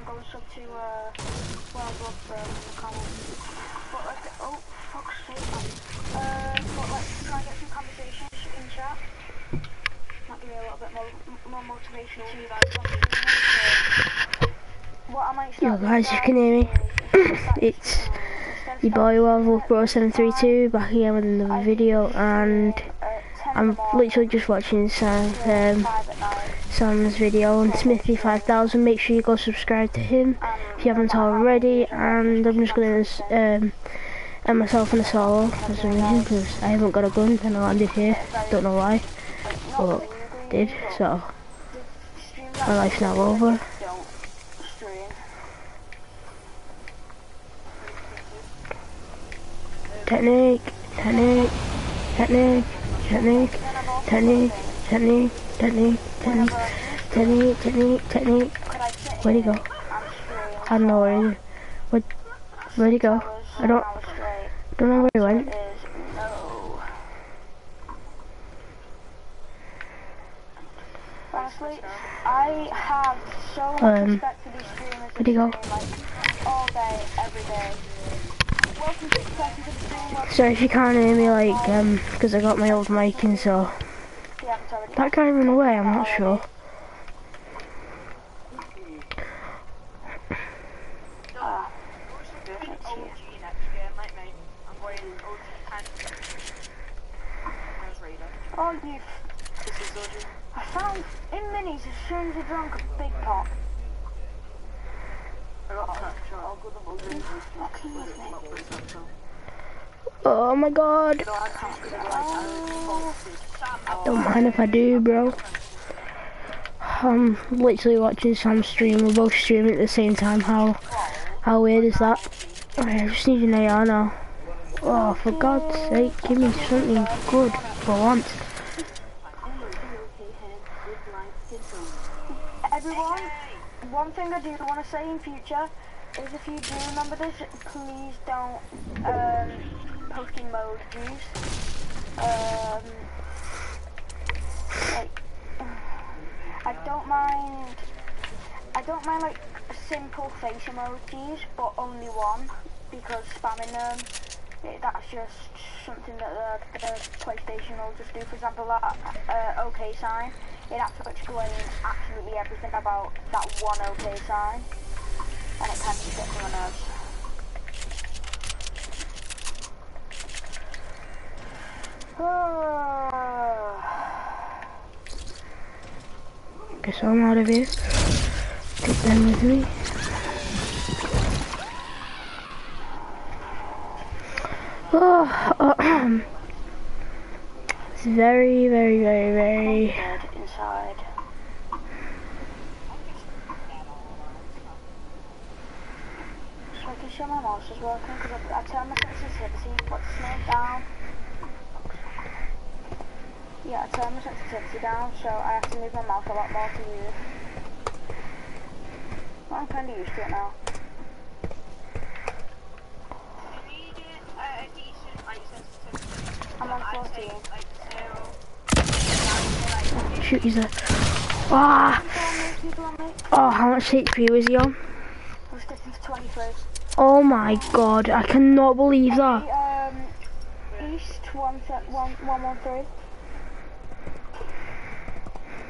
everyone goes up to uh, Wild Rob from Camel. But like, oh, fuck's sake. Uh, but let's try and get some conversations in chat. Might give me a little bit more, more motivation to like, what I might Yo guys, you can hear me. Uh, it's your boy Wild uh, Rob Bro 732 back again with another video uh, and I'm literally just watching some um, Sam's video on Smithy 5000. Make sure you go subscribe to him if you haven't already. And I'm just gonna um, end myself in a solo for some reason because I haven't got a gun and I landed here. Don't know why, but did so. My life's now over. Technique, technique, technique, technique, technique, technique, technique, technique, technique, technique. Where'd he go? I don't know where he What? Where'd he go? I don't, don't know where he went. Honestly, I have so much Um, respect for these streamers where'd he go? like all day, every day. Welcome to the person to the stream. Sorry if you can't hear me, like, um, because I got my old mic in, so. if you haven't already. That guy ran away, I'm not sure. Oh, you. I found in minis as soon as I drank a big pot. Fucking with me. Oh my god. Oh, Don't mind if I do, bro. I'm literally watching Sam stream. We're both streaming at the same time. How how weird is that? I just need an AR now. Oh, for God's sake, give me something good for once. Everyone, one thing I do want to say in future is if you do remember this, please don't um, post emojis. Um, like, I don't mind. I don't mind like simple face emojis, but only one because spamming them. It, that's just something that the, the PlayStation will just do. For example, that uh, OK sign. It has to explain absolutely everything about that one OK sign, and it of gets on my nerves. Guess I'm out of here. Take them with me. Oh, it's very, very, very, very. Inside. So I can show my mouse is working because I, I turned my sensitivity, put the snake down. Yeah, I turned my sensitivity down, so I have to move my mouse a lot more to use. I'm kind of used to it now. I'm on 14. Shoot, he's there. Ah! People on me, people on me. Oh, how much HP was he on? I was sticking for 23. Oh my god, I cannot believe that. Um, east one one one one three.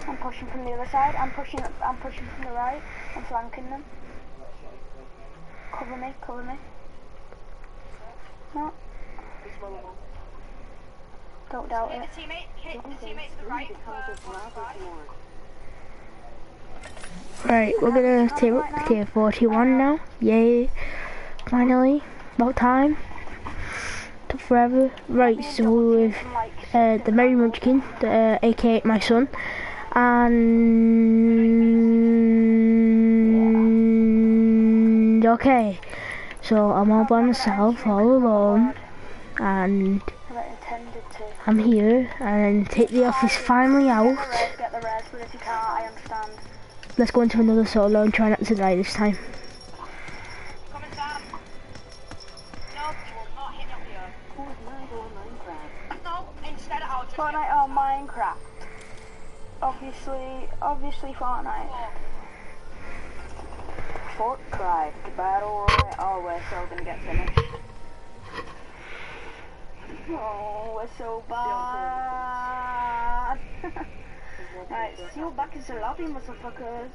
I'm pushing from the other side. I'm pushing. I'm pushing from the right. I'm flanking them. Cover me. Cover me. No. Don't doubt it. teammate, hit the teammate to the right. Right, we're gonna take tier 41 now. Yay. Finally. About time. Took forever. Right, so with Like, uh, the Merry Munchkin, the, uh, aka my son, and and okay. So I'm all by myself, all alone, and I'm here, and take the office finally out. Let's go into another solo and try not to die this time. Fortnite or Minecraft? Obviously, obviously Fortnite. Fort Cry Battle Royale. Oh, we're so gonna get finished. Oh, we're so bad. right, see you back in the lobby, motherfuckers.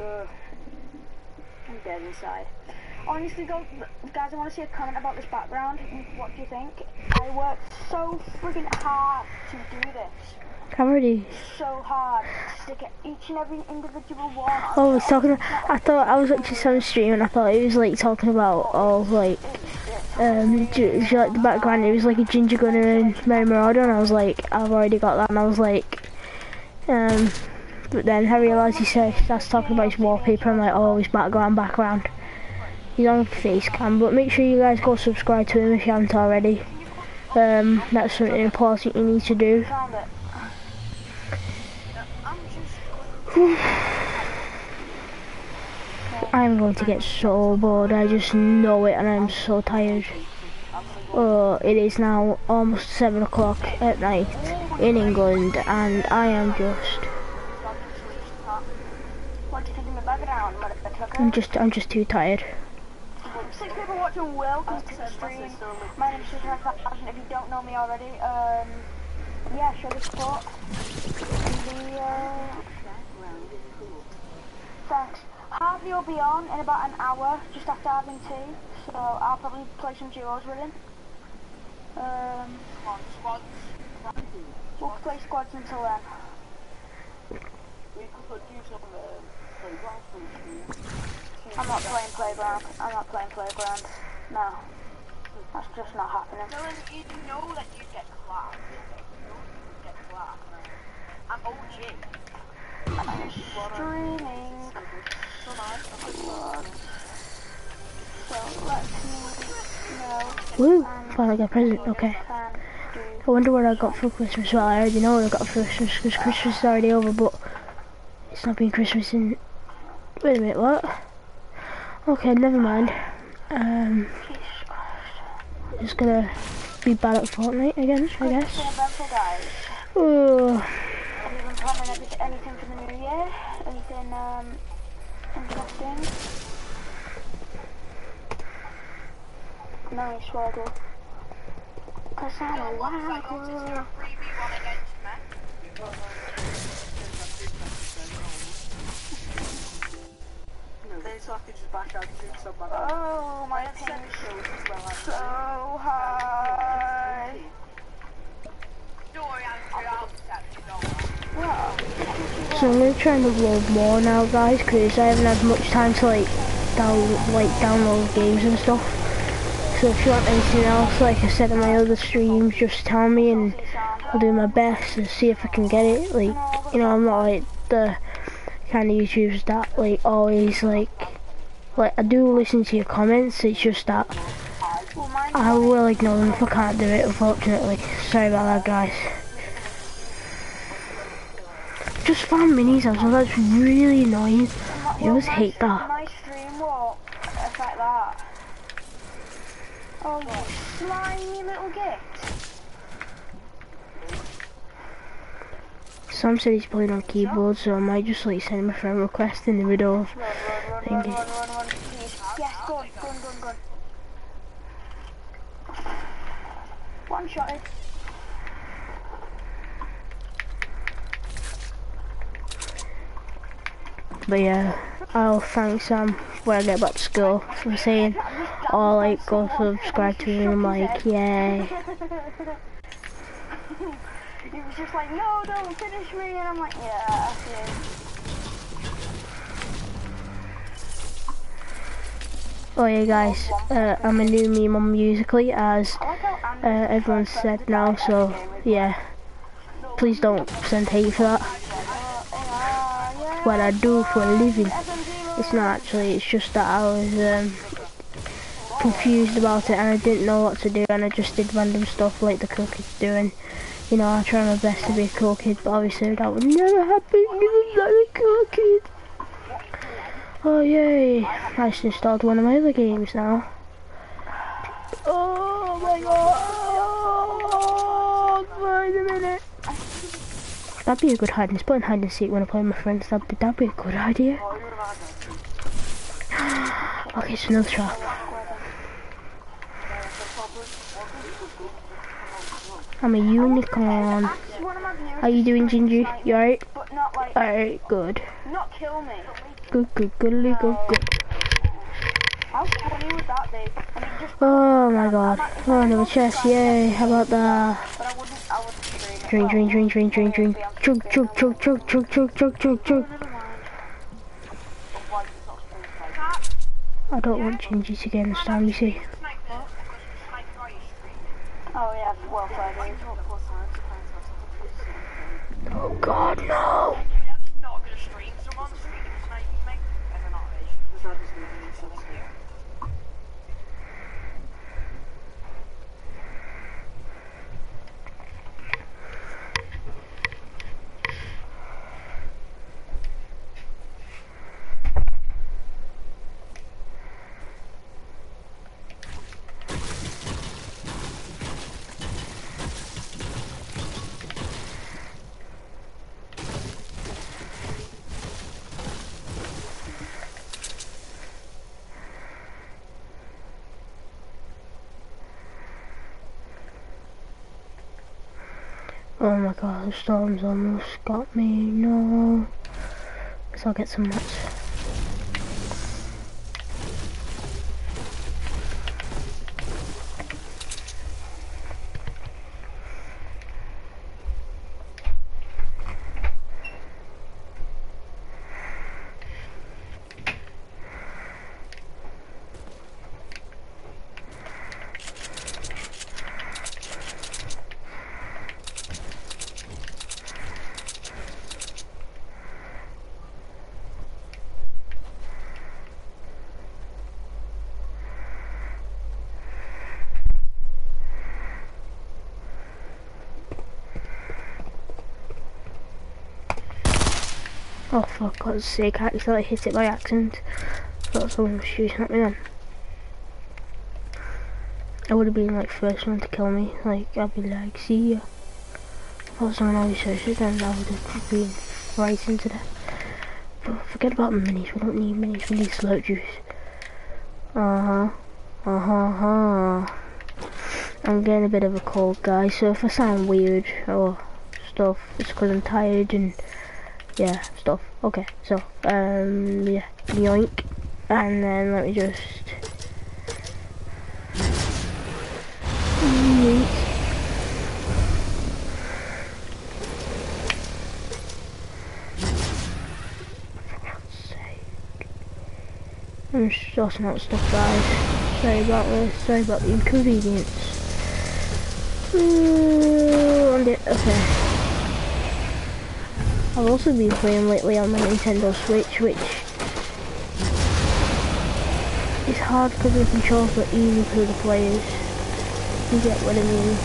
Ugh. I'm dead inside. Honestly, guys, I want to see a comment about this background. What do you think? I worked so friggin' hard to do this. Already. So hard to stick at each and every individual one. Oh, I was talking. I thought I was watching some stream and I thought it was like talking about all like um do, do like the background. It was like a ginger gunner and Mary Marauder, and I was like I've already got that, and I was like um. But then I realised he said that's talking about his wallpaper. I'm like oh his background background. He's on face cam, but make sure you guys go subscribe to him if you haven't already. Um, that's something important you need to do. Found it. I'm going to get so bored, I just know it and I'm so tired. Uh, it is now almost 7 o'clock at night in England and I am just? I'm just, I'm just too tired. Six people watching, welcome to the stream. My name's Susan Thousand. If you don't know me already, um, yeah, show your support. The, uh, thanks. Harvey will be on in about an hour, just after having tea. So I'll probably play some duos with him. Um, on, squads. we'll play squads until then. We could do some playground for the stream. I'm not playing playground. I'm not playing playground. No. That's just not happening. Dylan, you know that you get clapped. You know you get clapped. I'm OG. I'm streaming. Woo! Finally got a present, okay. I wonder what I got for Christmas. Well, I already know what I got for Christmas because Christmas is already over, but it's not been Christmas in. Wait a minute, what? Okay, never mind. Um, just gonna be bad at Fortnite again, I guess. Oh, planning anything for the new year? Anything um interesting? Nice, Waggle. Cause I'm a Once I go to Waggle. 3v1 against me. Then so I could just bash out and do something like that. Oh, my Let's ping is shows as well. so high. Don't worry, Andrew, I'll protect you, don't worry. What? So I'm gonna try and upload more now, guys, because I haven't had much time to like down like download games and stuff. So if you want anything else, like I said in my other streams, just tell me and I'll do my best to see if I can get it. Like, you know, I'm not like the kind of YouTubers that like always like, like I do listen to your comments. It's just that I will ignore them if I can't do it. Unfortunately, sorry about that, guys. Just found minis, I was that's really annoying. I Well, always my hate that. My stream won't affect that. Oh, slimy little git. Sam said he's playing on keyboard, so I might just like send him a friend request in the middle of. Run. Yes, go on, go on, go on, go on. One shotted. But yeah, I'll thank Sam when I get back to school for saying, oh like go subscribe to him. I'm like, yay. he was just like, no, don't finish me, and I'm like, yeah, yeah. Oh yeah, guys, uh, I'm a new meme on Musical.ly as I like how uh, everyone said now. So I came with. yeah, please don't send hate for that. What I do for a living. It's not actually, it's just that I was um, confused about it and I didn't know what to do and I just did random stuff like the cool kids do and you know, I try my best to be a cool kid but obviously that would never happen because I'm a cool kid. Oh yay, I just installed one of my other games now. Oh my god, wait a minute. That'd be a good hide and spot and hide and seek when I play with my friends. That'd be, that'd be a good idea. Okay, so another trap. I'm a unicorn. How you doing, Ginger? You alright? Alright, good. not kill me. Good, good, goodly, good, good. Oh my god. Oh, another chest, yay. How about that? Drink, drink, drink, drink, drink, drink. Chug, chug, chug, chug, chug, chug, chug, chug, chug. Never mind. Otherwise it's not supposed to play. I don't want get this time, you see. Snake this, because Snake Fry is streaming. Oh yeah, well. Oh god, no. Yeah, it's not gonna stream. Someone's streaming sniping me. And they're not rich. Oh my god, the storm's almost got me. No. Guess I'll get some nuts. Oh for God's sake, I accidentally hit it by accident. Thought someone was shooting at me then. I would have been like first one to kill me. Like I'd be like, see ya. Thought someone always says it then I would have been right into that. But forget about minis, we don't need minis, we need slurp juice. Uh-huh. Uh-huh. I'm getting a bit of a cold guys, so if I sound weird or stuff, it's because I'm tired and yeah, stuff. Okay, so, um, yeah, yoink. And then let me just... Yoink. I'm just sorting out stuff, guys. Sorry about this, sorry about the inconvenience. Ooh, okay. I've also been playing lately on my Nintendo Switch, which is hard because the controls are easy for the players. You get what I mean?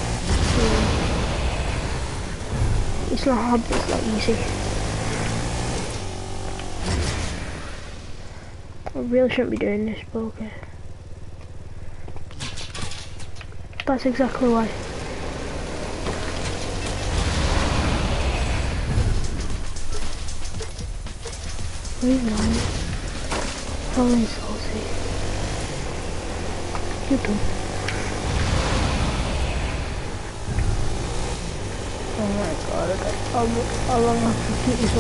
It's not hard, but it's not easy. I really shouldn't be doing this, but. That's exactly why. Wait, no. Probably salty. You do. Oh my god, okay. How, mu- how long have to keep this?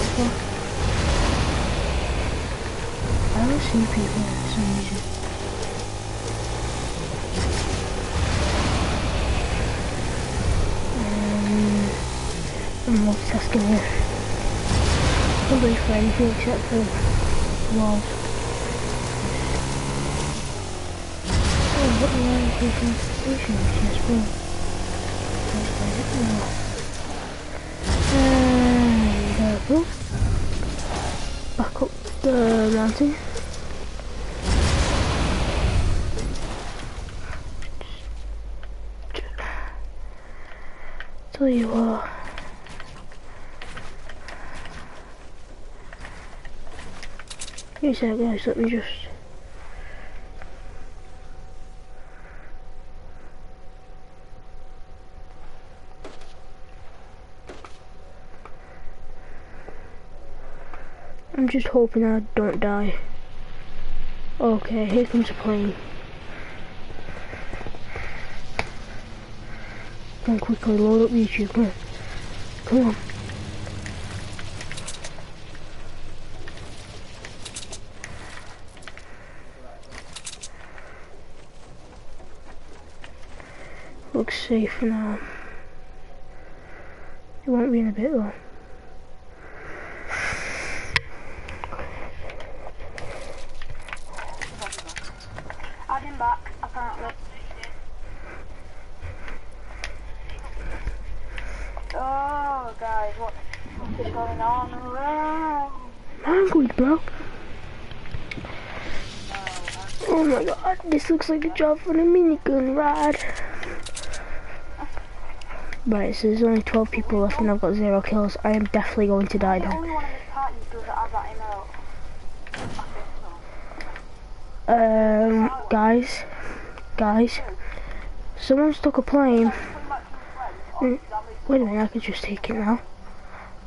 I don't see people for some reason. Um, I'm multitasking here everybody's friends here except for Walt. Oh, what the hell is this institution which is? Let's. And there we go. Back up the mountain. So you are. Sec guys, let me just... I'm just hoping I don't die. Okay, here comes a plane. Come on, quickly load up YouTube, come. Come on. Safe now. It won't be in a bit though. Add him back, apparently. Oh, guys, what is going on? Around? Language, bro. Oh my god, this looks like a job for the minigun ride. Right, so there's only 12 people left and I've got zero kills. I am definitely going to die now. Um, guys, guys, someone took a plane. Mm, Wait a minute, I could just take it now.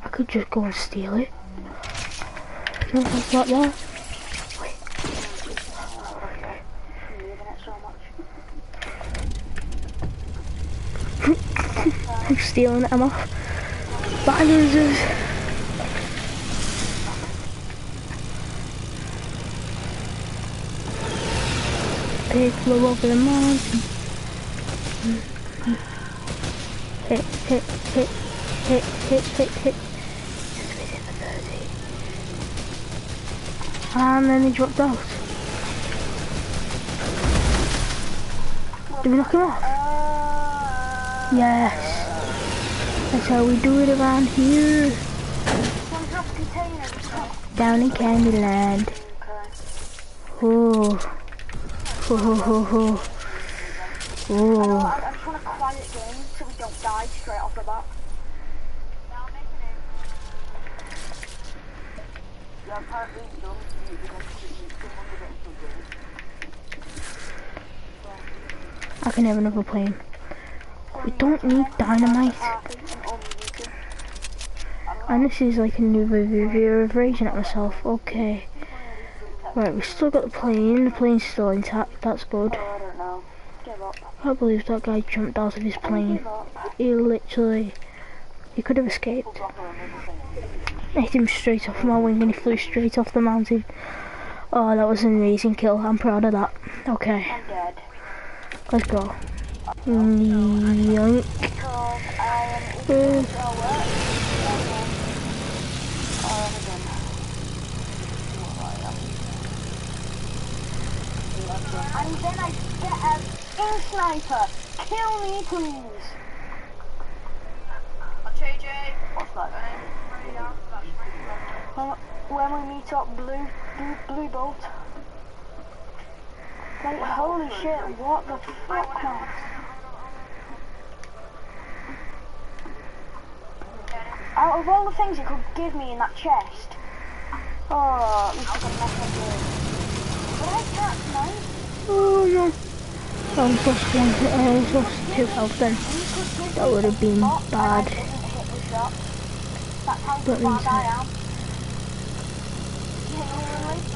I could just go and steal it. That. I'm leaving it so much. I'm stealing off. Bye, losers. Big flew over the mountain. Hit, hit, hit, hit, hit, hit, hit. Just within the 30. And then he dropped out. Did we knock him off? Yes. That's how we do it around here. Down in Candyland. Oh. Ho ho ho ho. Oh. I just want a quiet game so we don't die straight off the bat. I can have another plane. We don't need dynamite. Party and only you two. And this is like a new review of raging at myself. Okay. Right, we still got the plane. The plane's still intact. That's good. Oh, I don't know. Give up. I can't believe that guy jumped out of his plane. He literally, he could have escaped. I hit him straight off my wing and he flew straight off the mountain. Oh, that was an amazing kill. I'm proud of that. Okay, let's go. Yoink. Uh, equal to work. Oh, again. And then I get an in sniper. Kill me, please. JJ. What's that? When, when we meet up, blue, blue, blue bolt. Like, holy shit, what the fuck, man? Out of all the things you could give me in that chest, oh, at least I can mess up with. But I can't. Oh no. I was lost one, was lost two health then. That would have been bad. But.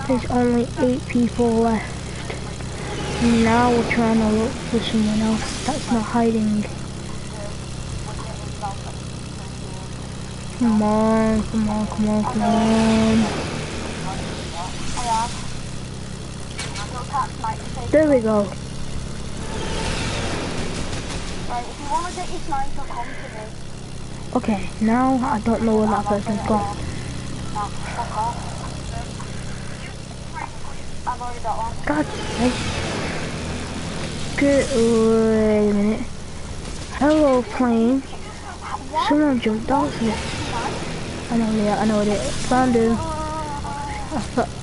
There's only eight people left. Now we're trying to look for someone else that's not hiding. Come on, come on, come on, come on. I am. Little tax might say, There we go. right, if you want to get your sniper, come to me. Okay, now I don't know where that person's gone. No, fuck off. I've already got one. God sake. Good, wait a minute. Hello, plane. Someone jumped out of it. I know it, I know it. Found him. I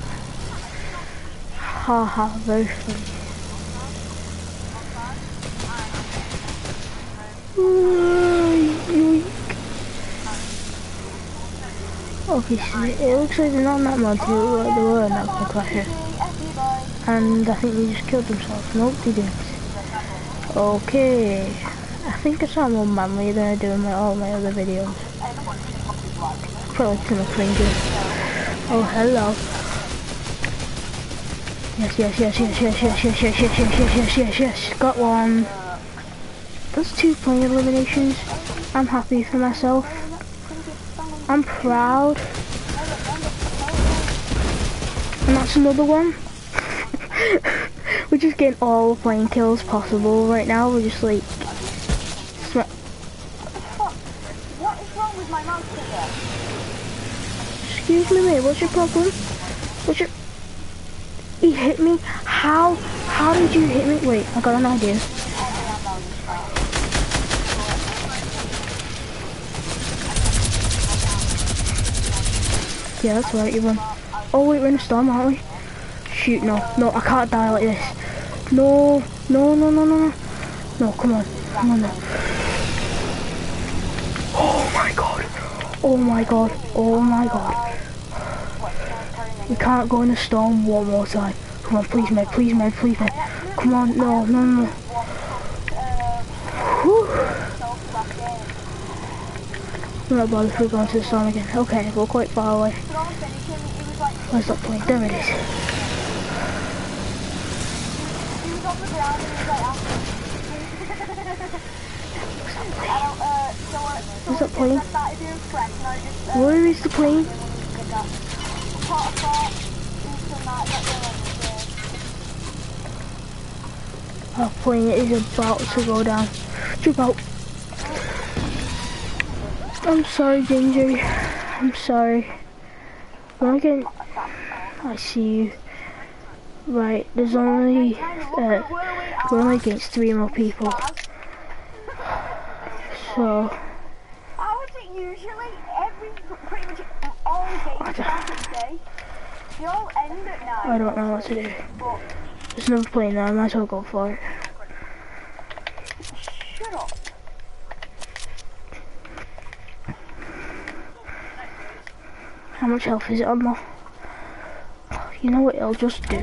thought. Ha ha, very funny. Yoink. Obviously, it looks like they're not in that mod, they were, in that mod right here. And I think they just killed themselves. Nope, they didn't. Okay. I think it's not more manly than I do in my, all my other videos. Probably too much cringy. Oh, hello. Yes, yes, yes, yes, yes, yes, yes, yes, yes, yes, yes, yes, yes, yes. Got one. That's two plane eliminations. I'm happy for myself. I'm proud. And that's another one. We're just getting all the plane kills possible right now. We're just like... sma- What is wrong with my mouse trigger? Excuse me, mate, what's your problem? Hit me? How? How did you hit me? Wait, I got an idea. Yeah, that's right, you won. Oh wait, we're in a storm, aren't we? Shoot, no, no, I can't die like this. No, no, no, no, no, no. No, come on, come on now. Oh my god. Oh my god. Oh my god. We can't go in a storm one more time. Come on, please, man. Please, man. Please, man. Come on. No, no, no. Whew. We're going to the storm again. Okay, we're quite far away. Where's that stop. There it is. Where's that plane? Where is the plane? Plane is about to go down. It's about. I'm sorry, Ginger. I'm sorry. We're not. I see you. Right, there's only. Uh, we're only against three more people. So. It usually every, pretty much all games the day? They all end at night. I don't know what to do. But, There's another plane there, I might as well go for it. shut up. How much health is it on though? You know what it'll just do?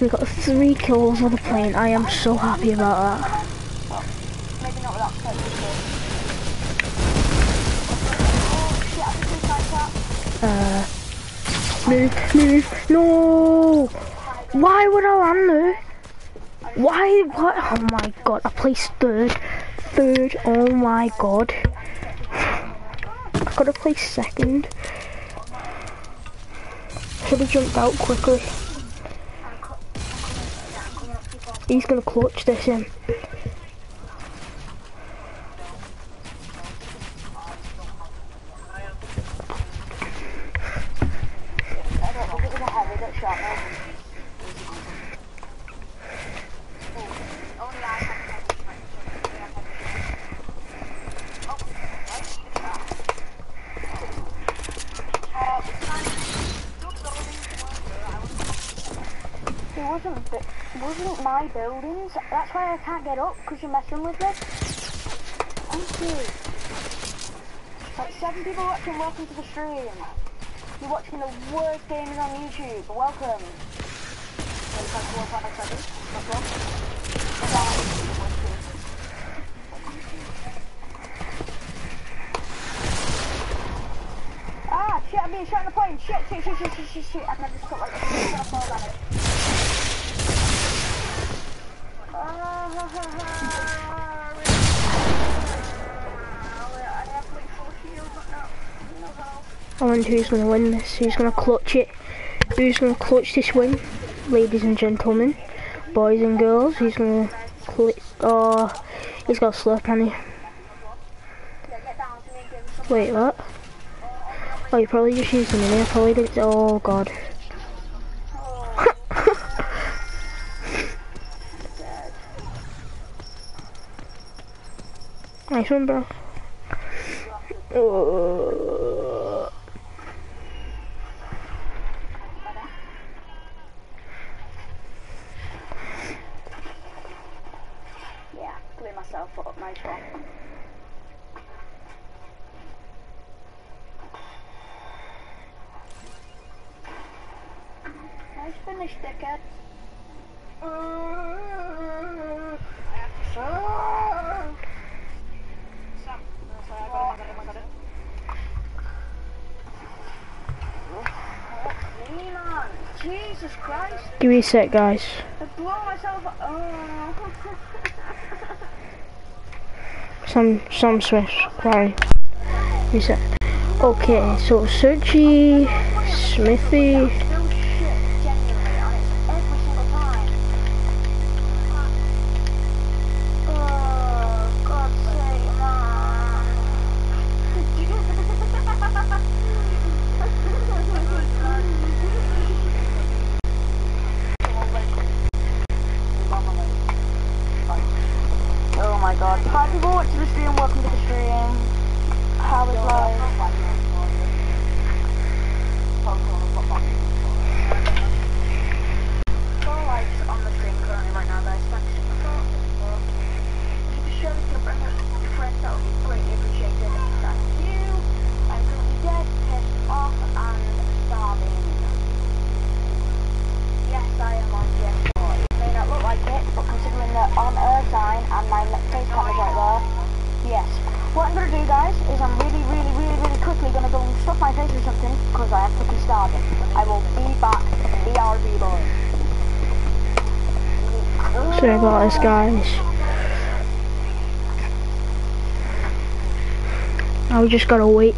We got three kills on the plane. I am so happy about that. Uh, move, move, no! Why would I land there? Why, what? Oh my god, I placed third. Third, oh my god. I could have placed second. Should have jumped out quicker. He's gonna clutch this in. I don't think it was a heavy that shot me. It wasn't, bu- it wasn't buildings. That's why I can't get up, because you're messing with me. Thank you. Like seven people watching, welcome to the stream. You're watching the worst gaming on YouTube. Welcome. Ah, shit, I'm being shot in the plane. Shit, shit, shit, shit, shit, shit, who's going to win this, who's going to clutch it, who's going to clutch this win, ladies and gentlemen, boys and girls, who's going to clutch, oh, he's got a slurp, has he? Wait, what? Oh, you probably just used the mini, probably did, oh god. nice one, bro. Oh. myself up, nice one. Nice finish, dickhead. I. Jesus Christ. Give me a sec, guys. I myself up. some some smash sorry okay so Sergi Smithy we just gotta wait.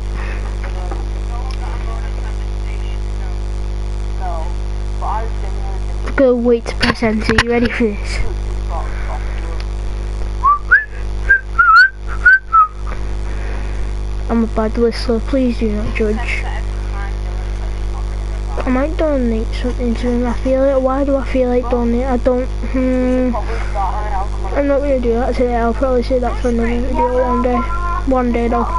Go wait to press enter. You ready for this? I'm a bad whistler. Please do not judge. I might donate something to him. I feel it. Why do I feel like donating? I don't. Hmm. I'm not gonna do that today. I'll probably say that for another video one day. One day though.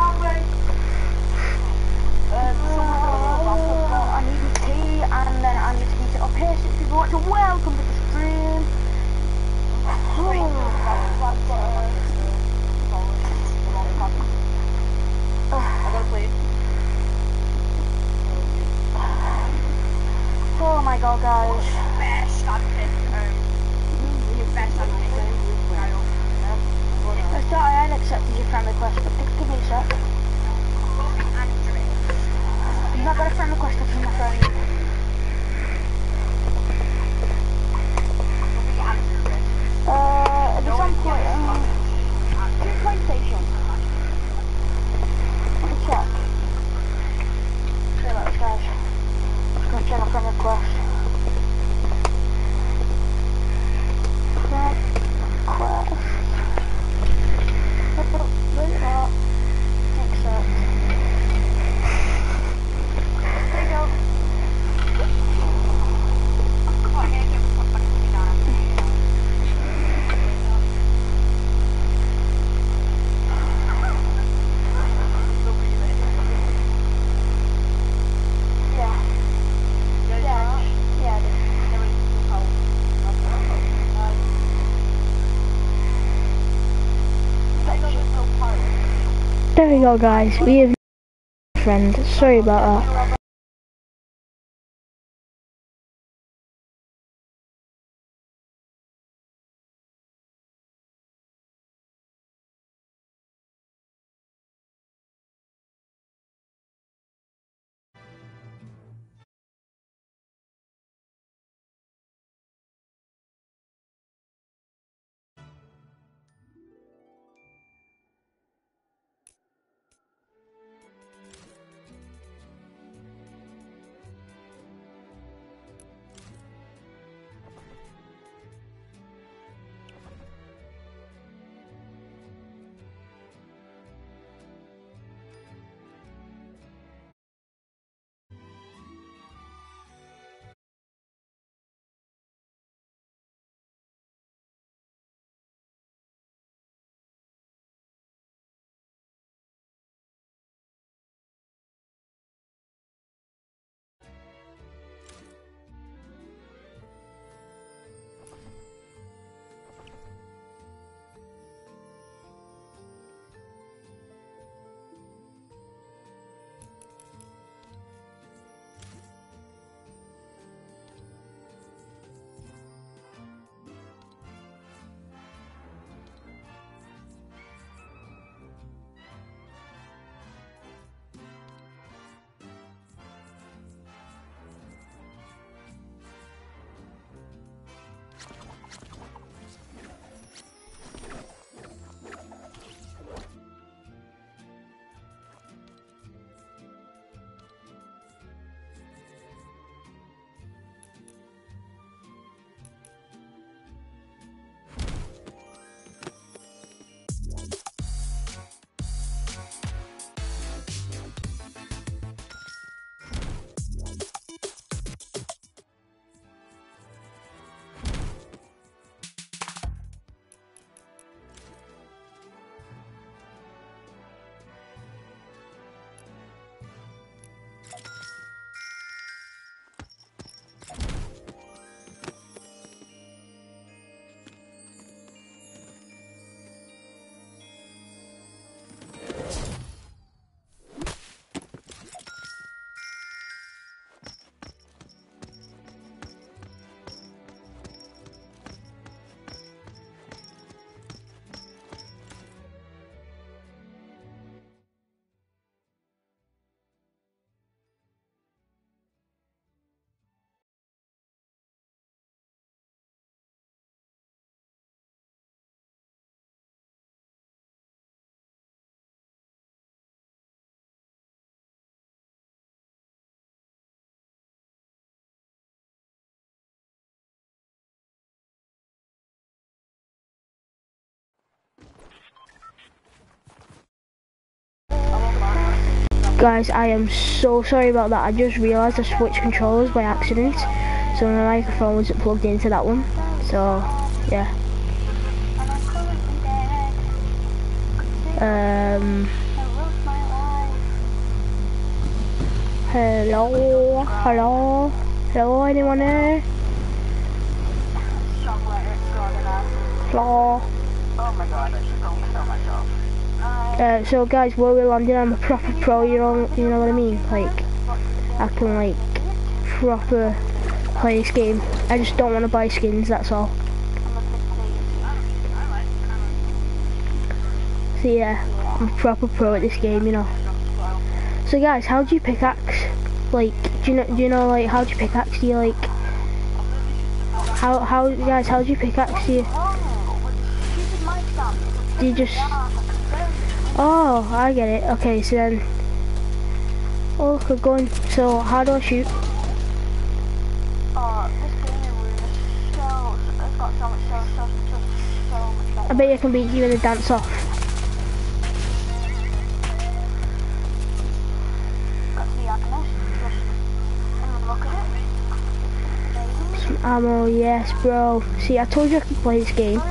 go guys, we have friend, sorry about that. Am so sorry about that. I just realised I switched controllers by accident. So my microphone wasn't plugged into that one. So, yeah. Um, I hello? Hello? Hello, anyone there? Hello? Oh my god, I should go kill myself. Uh, so guys, where we're landing, I'm a proper pro, you know, you know what I mean? Like, I can like, proper play this game. I just don't want to buy skins, that's all. So yeah, I'm proper pro at this game, you know. So guys, how do you pickaxe? Like, do you know, do you know, like, how do you pickaxe? Do you like, how, how, guys, how do you pickaxe? Do you, do you just, oh, I get it. Okay, so then, oh, we're going, so how do I shoot? Oh, this gaming room is so, so much, so. I bet you I can beat you in the dance off. Got the Agnes, just, and look at it. Amazing. Some ammo, yes, bro. See, I told you I could play this game.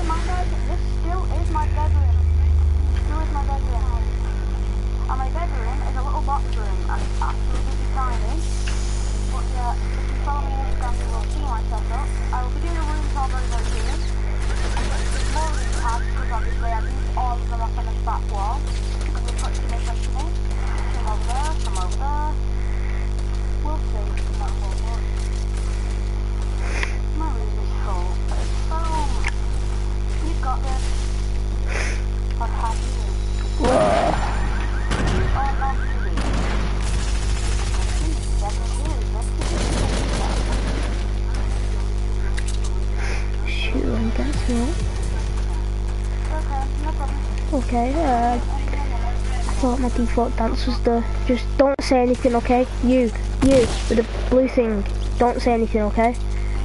Default dance was the, just don't say anything, okay? You, you, with the blue thing, don't say anything, okay?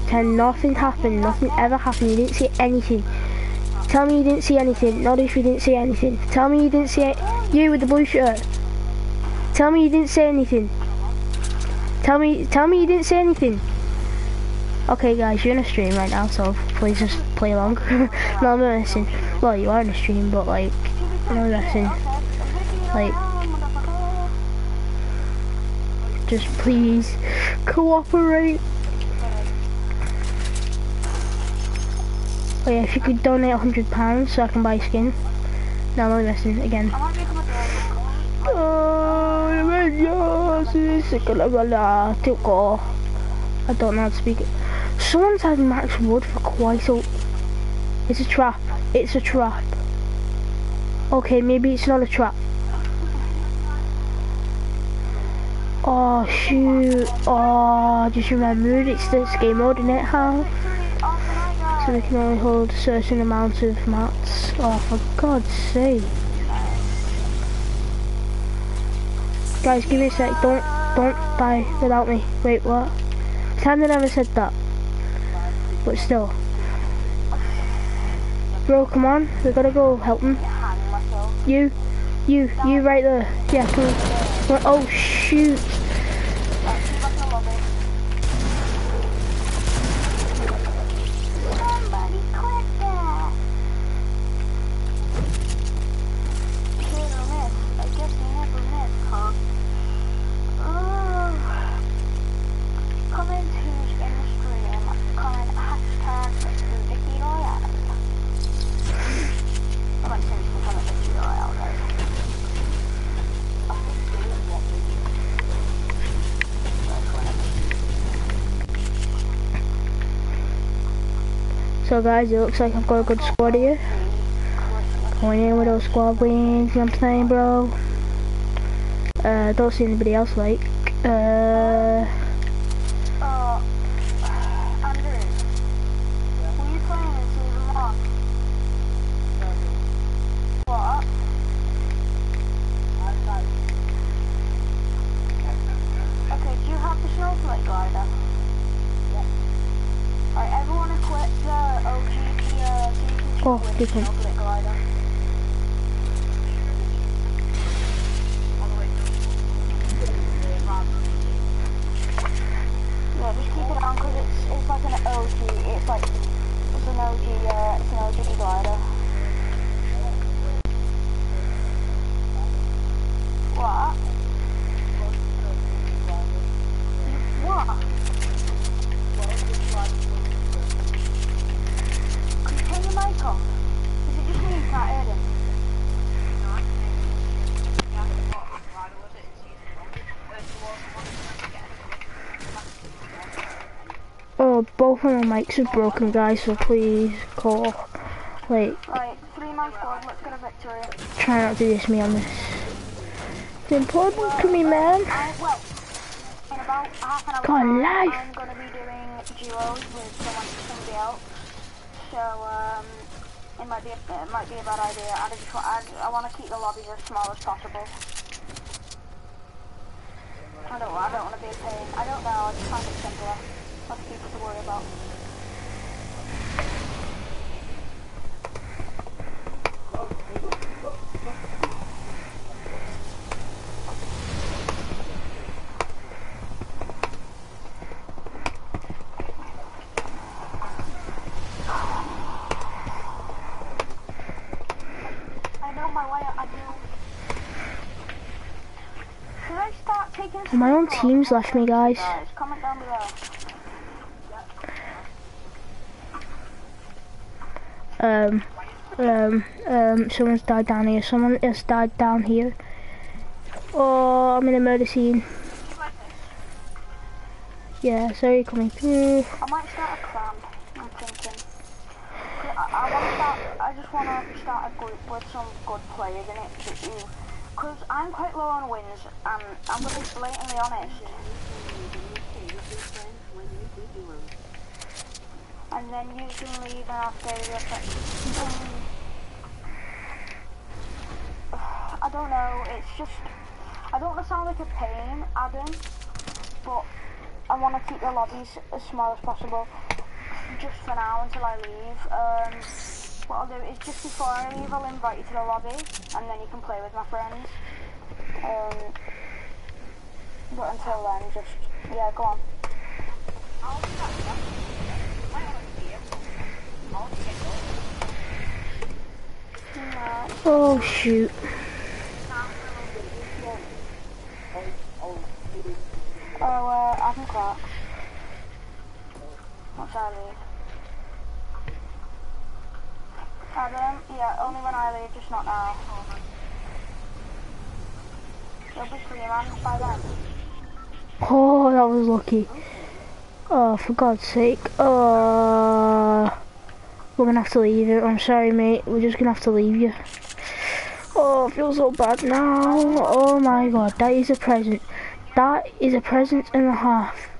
Pretend nothing happened, nothing ever happened, you didn't see anything. Tell me you didn't see anything, not if you didn't see anything. Tell me you didn't see it, you with the blue shirt. Tell me you didn't say anything. Tell me, tell me you didn't say anything. Okay guys, you're in a stream right now, so please just play along. no, I'm not messing. Well, you are in a stream, but like, not messing. Like, just please cooperate. Oh yeah, if you could donate a hundred pounds so I can buy skin. No, I'm only messing again. Oh, I don't know how to speak it. Someone's had max wood for quite a... It's a trap. It's a trap. Okay, maybe it's not a trap. Oh, shoot. Oh, just remembered. It's this game mode, isn't it, How? So we can only hold a certain amount of mats. Oh, for God's sake. Guys, give me a sec. Don't, don't die without me. Wait, what? Tanda never said that. But still. Bro, come on. We gotta go help him. You, you, you right there. Yeah. Come on. Oh, shoot. So guys, it looks like I've got a good squad here. Going in with those squad wings, you know what I'm saying, bro? Uh, don't see anybody else like. Both of my mics are broken, guys, so please call. Like, Right, three man squad, let's get a victory. try not to diss me on this. It's important to me, man. I, well, in about half an hour God, time, life. I'm going to be doing duos with someone, somebody else. So, um, it might be a, it might be a bad idea. I just want, I, I want to keep the lobbies as small as possible. I don't, I don't want to be a pain. I don't know, I just find it simpler. People to worry about. My way, I do. Should I start taking My own team's left me, guys. Guys, comment down below. Um, um, um, someone's died down here. Someone has died down here. Oh, I'm in a murder scene. Yeah, sorry, coming through. I might start a clan, I'm thinking. I, I want to start, I just want to start a group with some good players in it. Because I'm quite low on wins, and I'm going to be blatantly honest. And then you can leave and after the effect. I don't know, it's just, I don't want to sound like a pain, Adam, but I want to keep the lobbies as small as possible, just for now until I leave. Um, what I'll do is just before I leave, I'll invite you to the lobby, and then you can play with my friends. Um, but until then, just yeah, go on. Oh shoot. Oh, uh, Adam Clark. What's I leave? Adam, yeah, only when I leave, just not now. You'll be free, man, by then. Oh, that was lucky. Oh, for God's sake. Oh, we're gonna have to leave you. I'm sorry, mate. We're just gonna have to leave you. Oh, I feel so bad now. Oh my God, that is a present. That is a present and a half.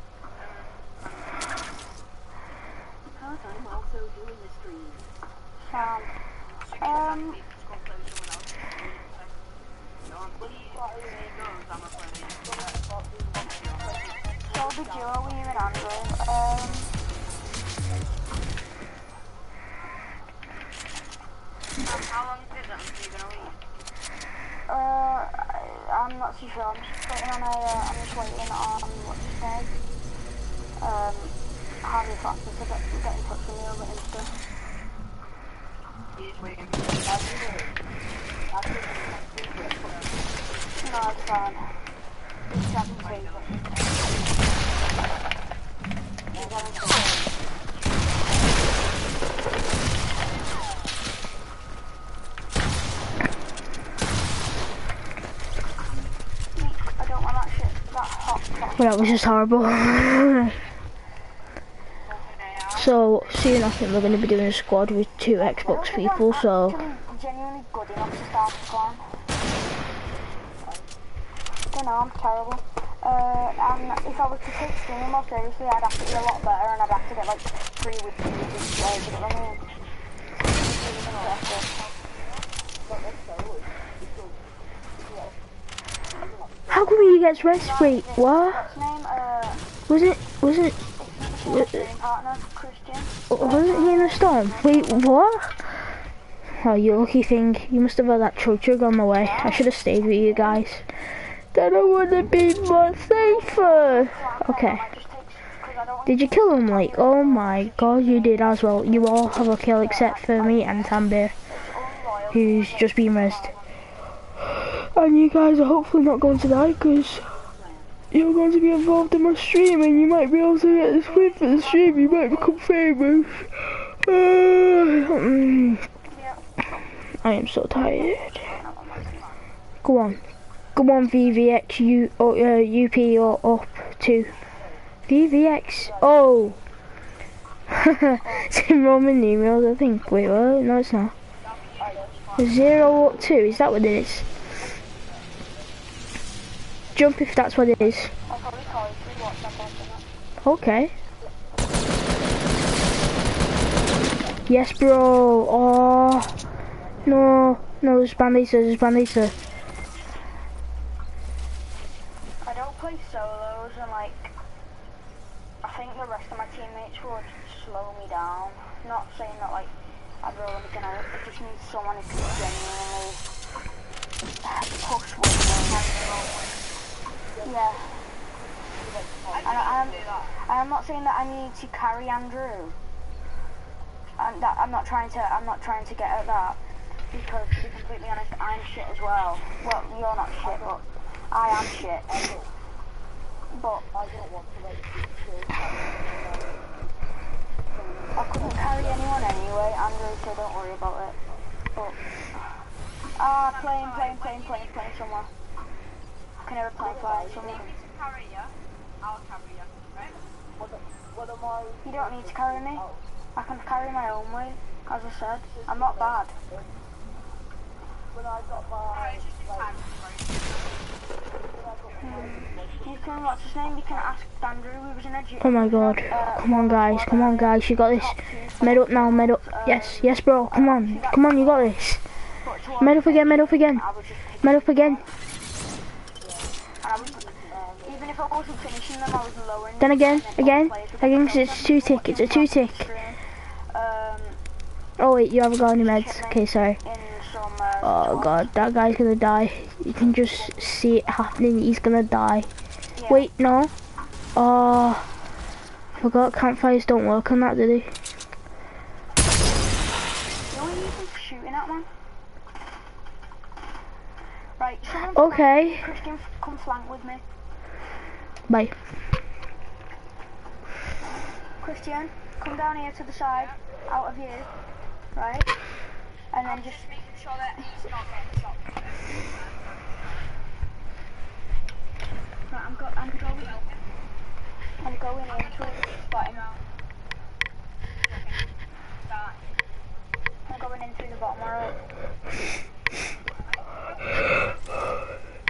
That was just horrible. so, soon I think we're gonna be doing a squad with two Xbox people, so. Actually genuinely good enough to start a clan. Don't know, I'm terrible. Uh, and if I was to take streaming more seriously, I'd have to be a lot better, and I'd have to get like three weeks of each day. You I mean? How come he gets rest? Wait, what? Wait, what? Oh, you lucky thing. You must have had that chug on the way. I should have stayed with you guys. Then I would have been more safer. Okay. Did you kill him, like? Oh my god, you did as well. You all have a kill except for me and Tambir, who's just been rezzed. And you guys are hopefully not going to die because you're going to be involved in my stream and you might be able to get this win for the stream. You might become famous. Mm. I am so tired. Go on. Go on, VVX, U, or, uh, UP or up to VVX. Oh, it's in Roman numerals, I think. Wait, what? No, it's not. Zero two, is that what it is? Jump if that's what it is. I'll probably call you through WhatsApp after that. Okay. Yes, bro. Oh. No. No, there's there, there's band-aids. I don't play solos and like I think the rest of my teammates would slow me down. Not saying that like I'd roll anything out, I just need someone who can genuinely push with me. Yeah. And I'm, and I'm not saying that I need to carry Andrew. And that I'm not trying to I'm not trying to get at that because to be completely honest I'm shit as well. Well you're not shit but I am shit. But I don't want to like I couldn't carry anyone anyway, Andrew, so don't worry about it. But ah, plane, plane, plane, plane, plane somewhere. I can hear a plane flying somewhere. Carry you? I'll carry you, right? You don't need to carry me. I can carry my own weight. As I said, I'm not bad. Alright, it's just in time. You can, what's his name? You can ask Andrew. We was in a. Oh my god. Uh, Come on, guys. Come on, uh, guys. You got this. Med up now, med up. Uh, yes, yes, bro. Come on. Come on, you got this. Med up again, med up again. I was just picking Med up again. and I was, even if I wasn't finishing them, I was lowering Then again, again. Again, 'cause it's two tick. It's a two tick. Um, Oh wait, you haven't got any meds. Okay, sorry. some, uh, Oh god, that guy's gonna die. You can just see it happening. He's gonna die. Yeah. Wait, no. Oh, I forgot campfires don't work on that, do they? You know what shooting at, man? Right, Okay. Christian, come flank with me. Bye. Christian, come down here to the side, out of view, right? And then just, Just making sure that he's not getting shot. right, I'm, go I'm going, I'm going in to spot him. Start. I'm going in through the bottom row.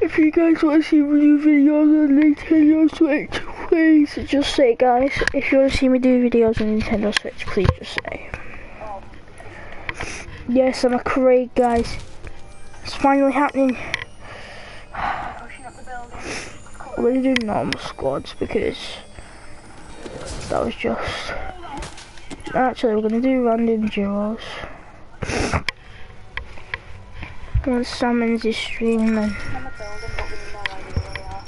If you guys want to see me do videos on Nintendo Switch, please just say, guys. If you want to see me do videos on Nintendo Switch, please just say. Yes, I'm a Craig, guys. It's finally happening. Pushing up the building. I'm gonna do normal squads because that was just. Actually, we're gonna do random duos. Once Salmon's is streaming, then I'm in the building, but we have no idea where they are.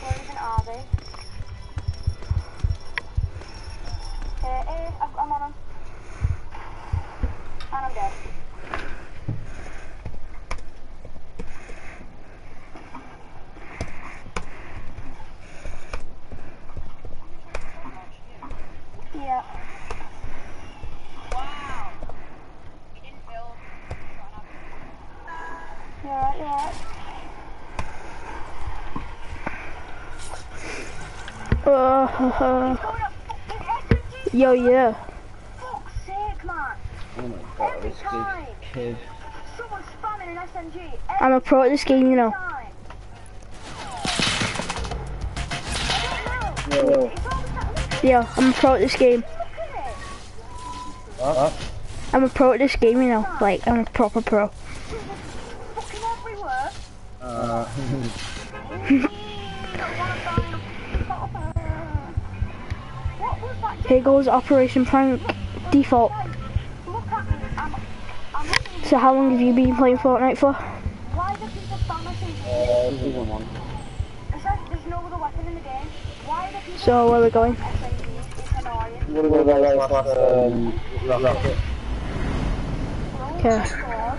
Where even are they? Uh, eh, I've- I'm on them. And I'm dead. Yeah. Wow. He didn't build. You're right, you're right. Uh, Going up. It's SMG. Yo, yeah. Oh my god, this kid. I'm a pro at this game, you know. Look Yeah, I'm a pro at this game. at. What? I'm a pro at this game, you know. Like, I'm a proper pro. Uh, Here goes Operation Prank default. Look at me. I'm, I'm looking. So, how long have you been playing Fortnite for? Why do people spam SMG? uh, season one. It's like there's no other weapon in the game. Why do people So, where are we going? SMG? It's annoying. What about that last, rocket? Okay. Squad.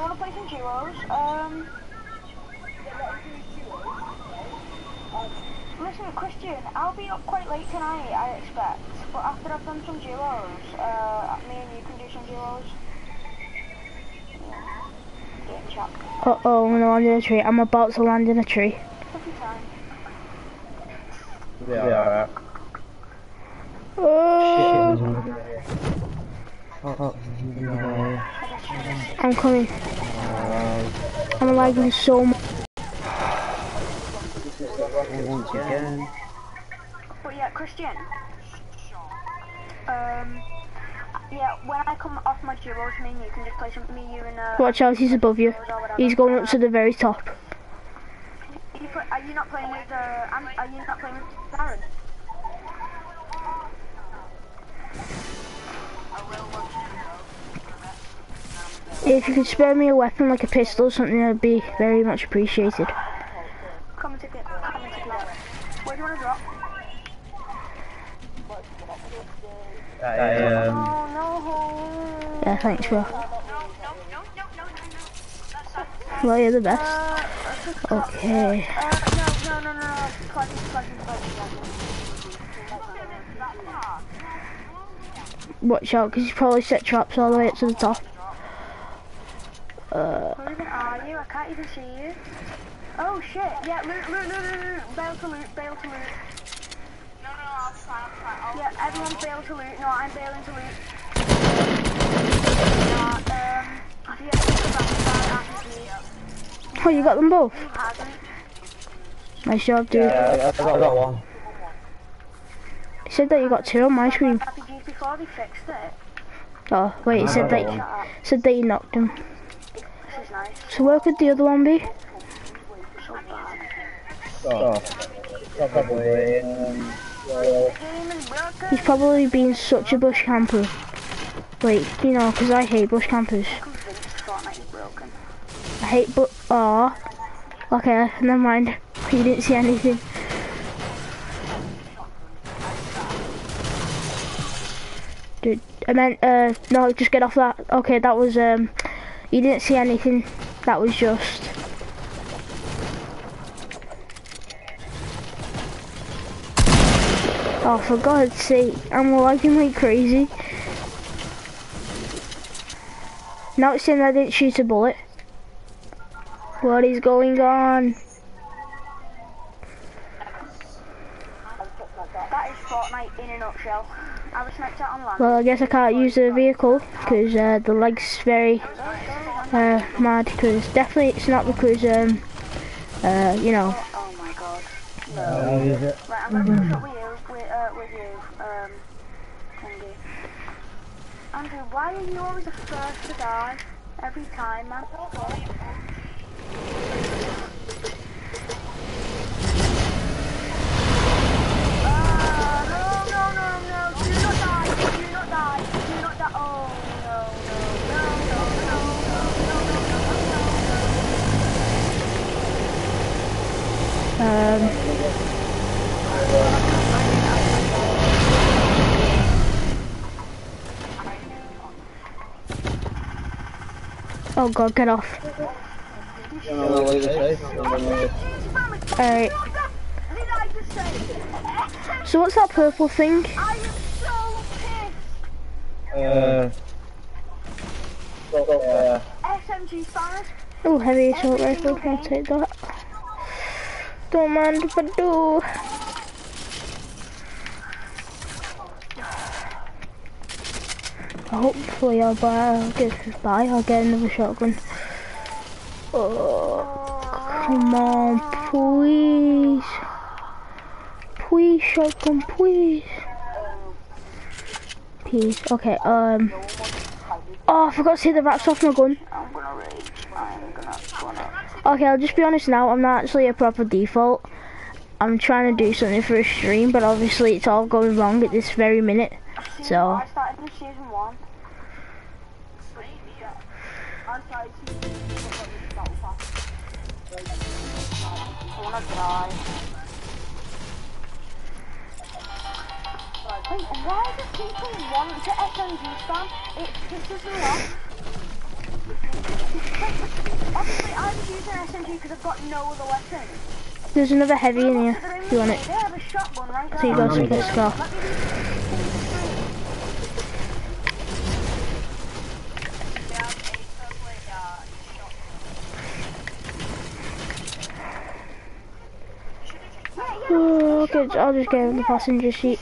you want to play some duos? Um, listen, Christian, I'll be up quite late tonight, I expect. But after I've done some duos, uh, me and you can do some duos. Yeah. Uh-oh, I'm going to land in a tree. I'm about to land in a tree. Yeah, yeah. Oh. Shit. Oh, no. I'm coming. I'm lagging so much. Once again. But yeah, Christian. Um, yeah, when I come off my duos, me and you can just play some, me, you and, uh, Watch out, he's above you. duos or whatever. He's going up to the very top. Are you, play, are you not playing with, uh, are you not playing with Darren? If you could spare me a weapon like a pistol or something, that'd be very much appreciated. Come and take it. Come and take it. Where do you want to drop? I, um, Oh no. Yeah, thanks, bro. No, no, no, no, no, no, no. That's not. Well, you're the best. Uh, Okay. uh, no, no, no, no. Watch out, because he's probably set traps all the way up to the top. Uh, Where are you? I can't even see you. Oh shit! Yeah, loot, loot, loot, loot, loot. Bail to loot, bail to loot. No, no, I'll try, I'll try. I'll Yeah, everyone's bail to loot. No, I'm bailing to loot. Nah, um, I think it's oh, you got them both. Who hasn't? Nice job, dude. yeah, I got, I got one. He said that you got two on my screen. RPGs before they fixed it. Oh, wait, he said that, one. Said that you knocked him. So where could the other one be? Oh, probably. He's probably been such a bush camper. Like, you know, 'cause I hate bush campers. I hate but oh okay, never mind. You didn't see anything. Dude, I meant uh no, just get off that. Okay, that was um you didn't see anything. That was just Oh for God's sake, I'm lagging like crazy. Now it's saying I didn't shoot a bullet. What is going on? That is Fortnite in a nutshell. I was sniped out. Well, I guess I can't use the vehicle because uh, the leg's very uh, mad. Because definitely it's not because um uh you know Oh my god. I'll use it. Right, I'm gonna push up with you, with, uh, with you, um, Andy. Andrew, why are you always the first to die? Every time, man. Um, oh god, get off. Alright. So what's that purple thing? Uh, uh, SMG fire. Oh, heavy assault rifle, can I take that? Do. Hopefully I'll buy, I'll get this buy, I'll get another shotgun. Oh, come on, please. Please, shotgun, please. Please, okay, um. Oh, I forgot to take the wraps off my gun. Okay, I'll just be honest now, I'm not actually a proper default. I'm trying to do something for a stream, but obviously it's all going wrong at this very minute. Season, so. I started with season one. Wait, why does people want to SMG spam? It pisses me off. Obviously, I was using SMG because I've got no other weapons. There's another heavy in here. If you want it. have a shotgun right So you there. got some good scar. Let me do They have a purple, uh, shot. Oh, okay, I'll just get in the passenger seat.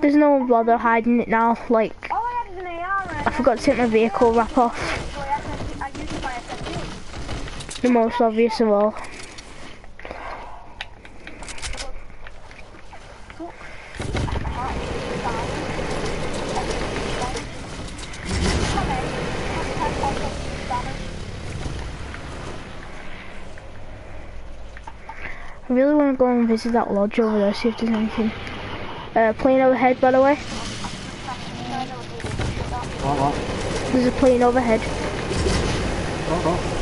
There's no bother hiding it now. Like, I had is an AR and I forgot to take my vehicle wrap off. so I SMG, I used my SMG. The most obvious of all. I really want to go and visit that lodge over there, see if there's anything. Uh, plane overhead, by the way. What, what? There's a plane overhead. What, what?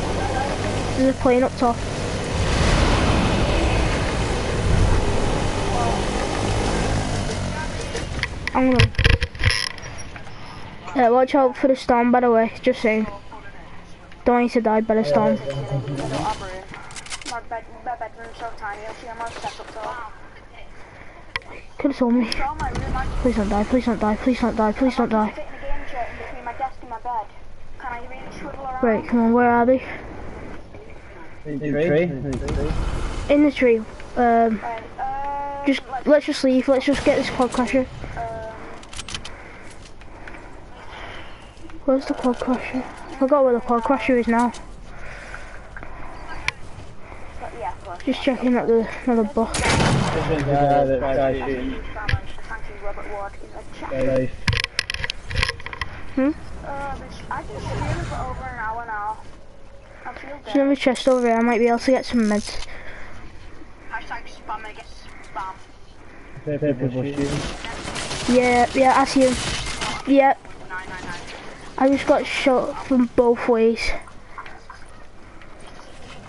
There's a plane up top. I'm gonna. Uh, watch out for the storm, by the way. Just saying. Don't you to die by the storm. Could have told me. Please don't die. Please don't die. Please don't die. Please don't die. Right, come on. Where are they? In the tree? In the tree? Um, just let's, just leave. Let's just get this quad crusher. Where's the quad crusher? I forgot where the quad crusher is now. Just checking that the another chat. Guys. Uh, I've been streaming for over an hour now. I feel There's dead. another chest over there. I might be able to get some meds. Hashtag spam, I guess. Spam. There are people shooting. Yeah, yeah, I see him. Yeah, I just got shot from both ways.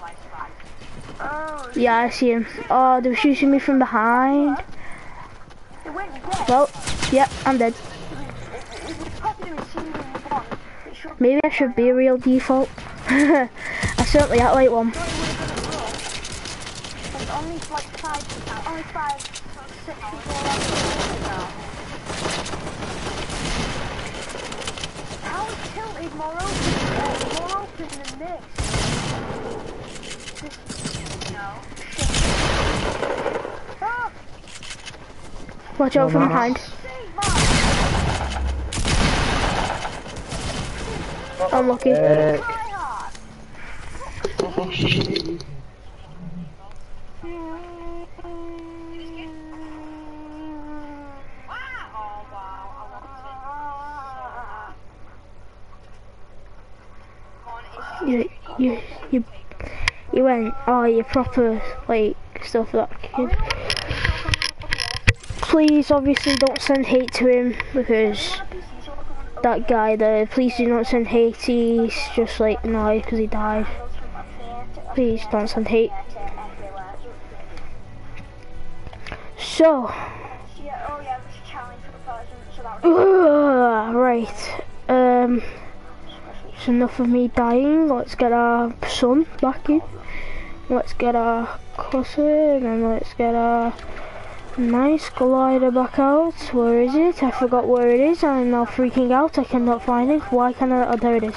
Like, spam. Oh, Yeah, I see him. Oh, they were shooting me from behind. it went dead. Well, yep, I'm dead. It was popular in season one. It should Maybe I should be a real default. I certainly act like one. How is tilted more open, uh, more open than this? Watch out from behind. save man! I'm lucky. Uh, Try hard! Wow. You, you, you, you went. Oh, you proper like stuff kid. Please, obviously, don't send hate to him because that guy there. Please do not send hate. He's just like no, because he died. Please don't send hate. So, uh, right. Um, it's enough of me dying. Let's get our son back in. Let's get our cousin and let's get our nice glider back out. Where is it? I forgot where it is. I'm now freaking out. I cannot find it. Why can I? Oh, there it is.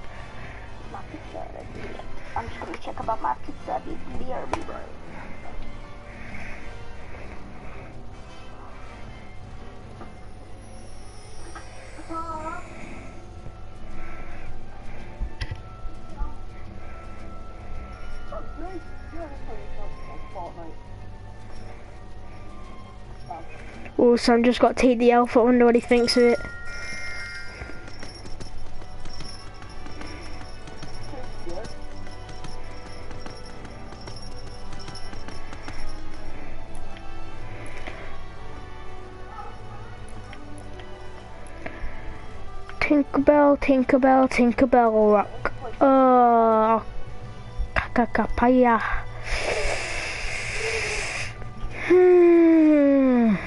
about my pizza, BRB, bro. Oh, Sam just got to take the alpha. Wonder what he thinks of it. Tinkerbell, Tinkerbell, rock. Oh, kakakapaya. Hmm.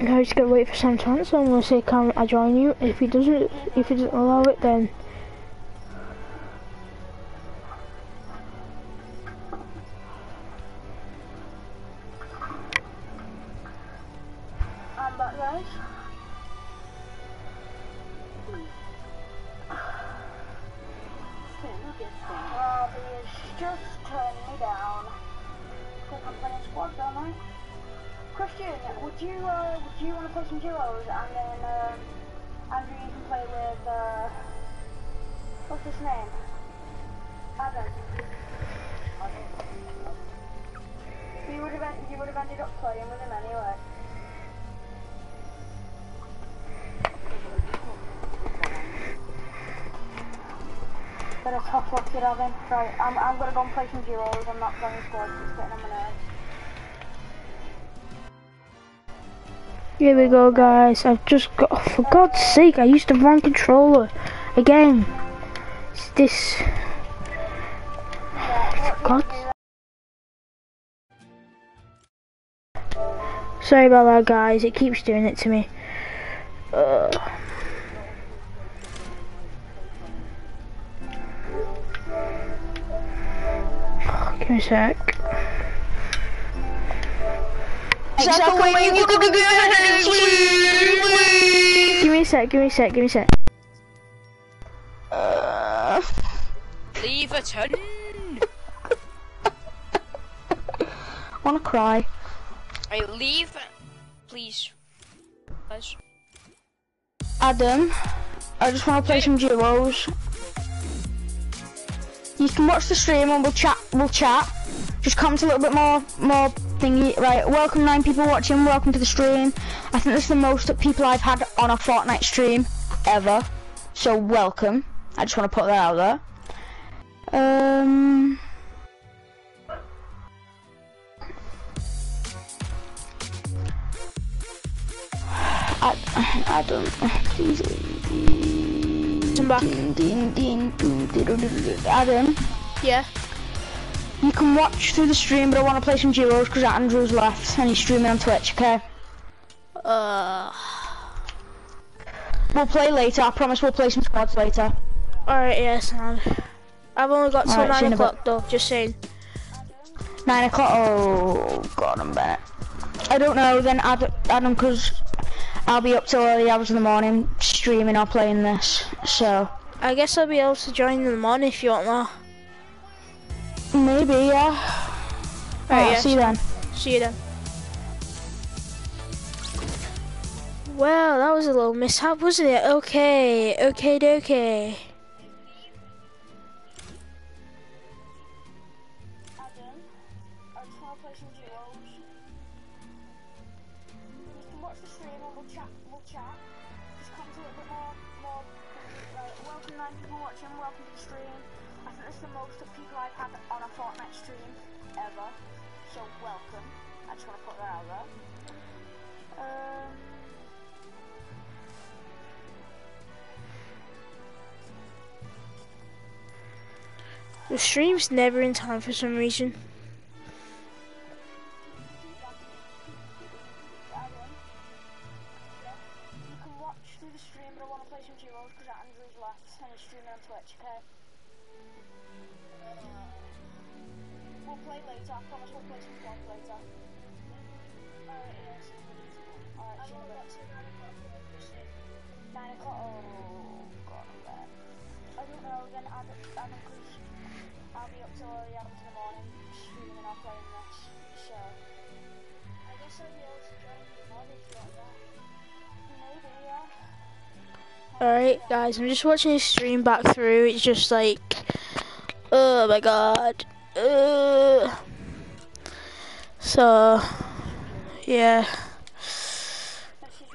Now he's gonna wait for Sam to answer. I'm gonna say, "Can I join you?" If he doesn't, if he doesn't allow it, then I'm, gonna play some duos. I'm not playing squads, it's getting on my nerves. Here we go, guys. I've just got. For God's sake, I used the wrong controller again. It's this. For God's. Sorry about that, guys. It keeps doing it to me. Uh. Give me a sec. Give me a sec. Give me a sec. Give me a sec. Leave a ton. Wanna cry? I leave. Please. Guys. Adam, I just want to play some duos. You can watch the stream and we'll chat. We'll chat. Just comment a little bit more, more thingy. Right, welcome nine people watching. Welcome to the stream. I think this is the most people I've had on a Fortnite stream ever. So welcome. I just want to put that out there. Um. I, Adam, please. I'm back. Adam, Yeah. you can watch through the stream, but I want to play some duos because Andrew's left and he's streaming on Twitch. Okay, Uh. we'll play later. I promise we'll play some squads later. Alright, yeah, sound. I've only got till you 9 in a bit. o'clock though, just saying. Nine o'clock. Oh God, I'm back. I don't know. Then Ad- Adam, because I'll be up till early hours in the morning streaming or playing this. So I guess I'll be able to join in the morning if you want that. maybe yeah. Alright, Alright, yeah. see you then. See you then. Well, that was a little mishap, wasn't it? Okay, okay, okay. The stream's never in time for some reason. Guys, I'm just watching his stream back through. It's just like, oh my god. Uh, so, yeah.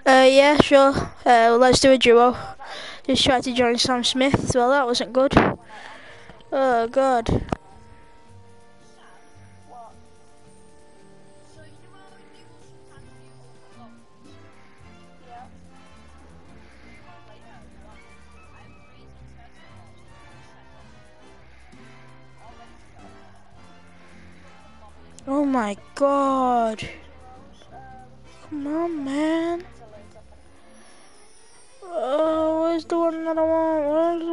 Uh, yeah, sure. Uh, let's do a duo. Just tried to join Sam Smith. Well, that wasn't good. Oh god. Oh my god. Come on, man. Oh, where's the one that I want? Where's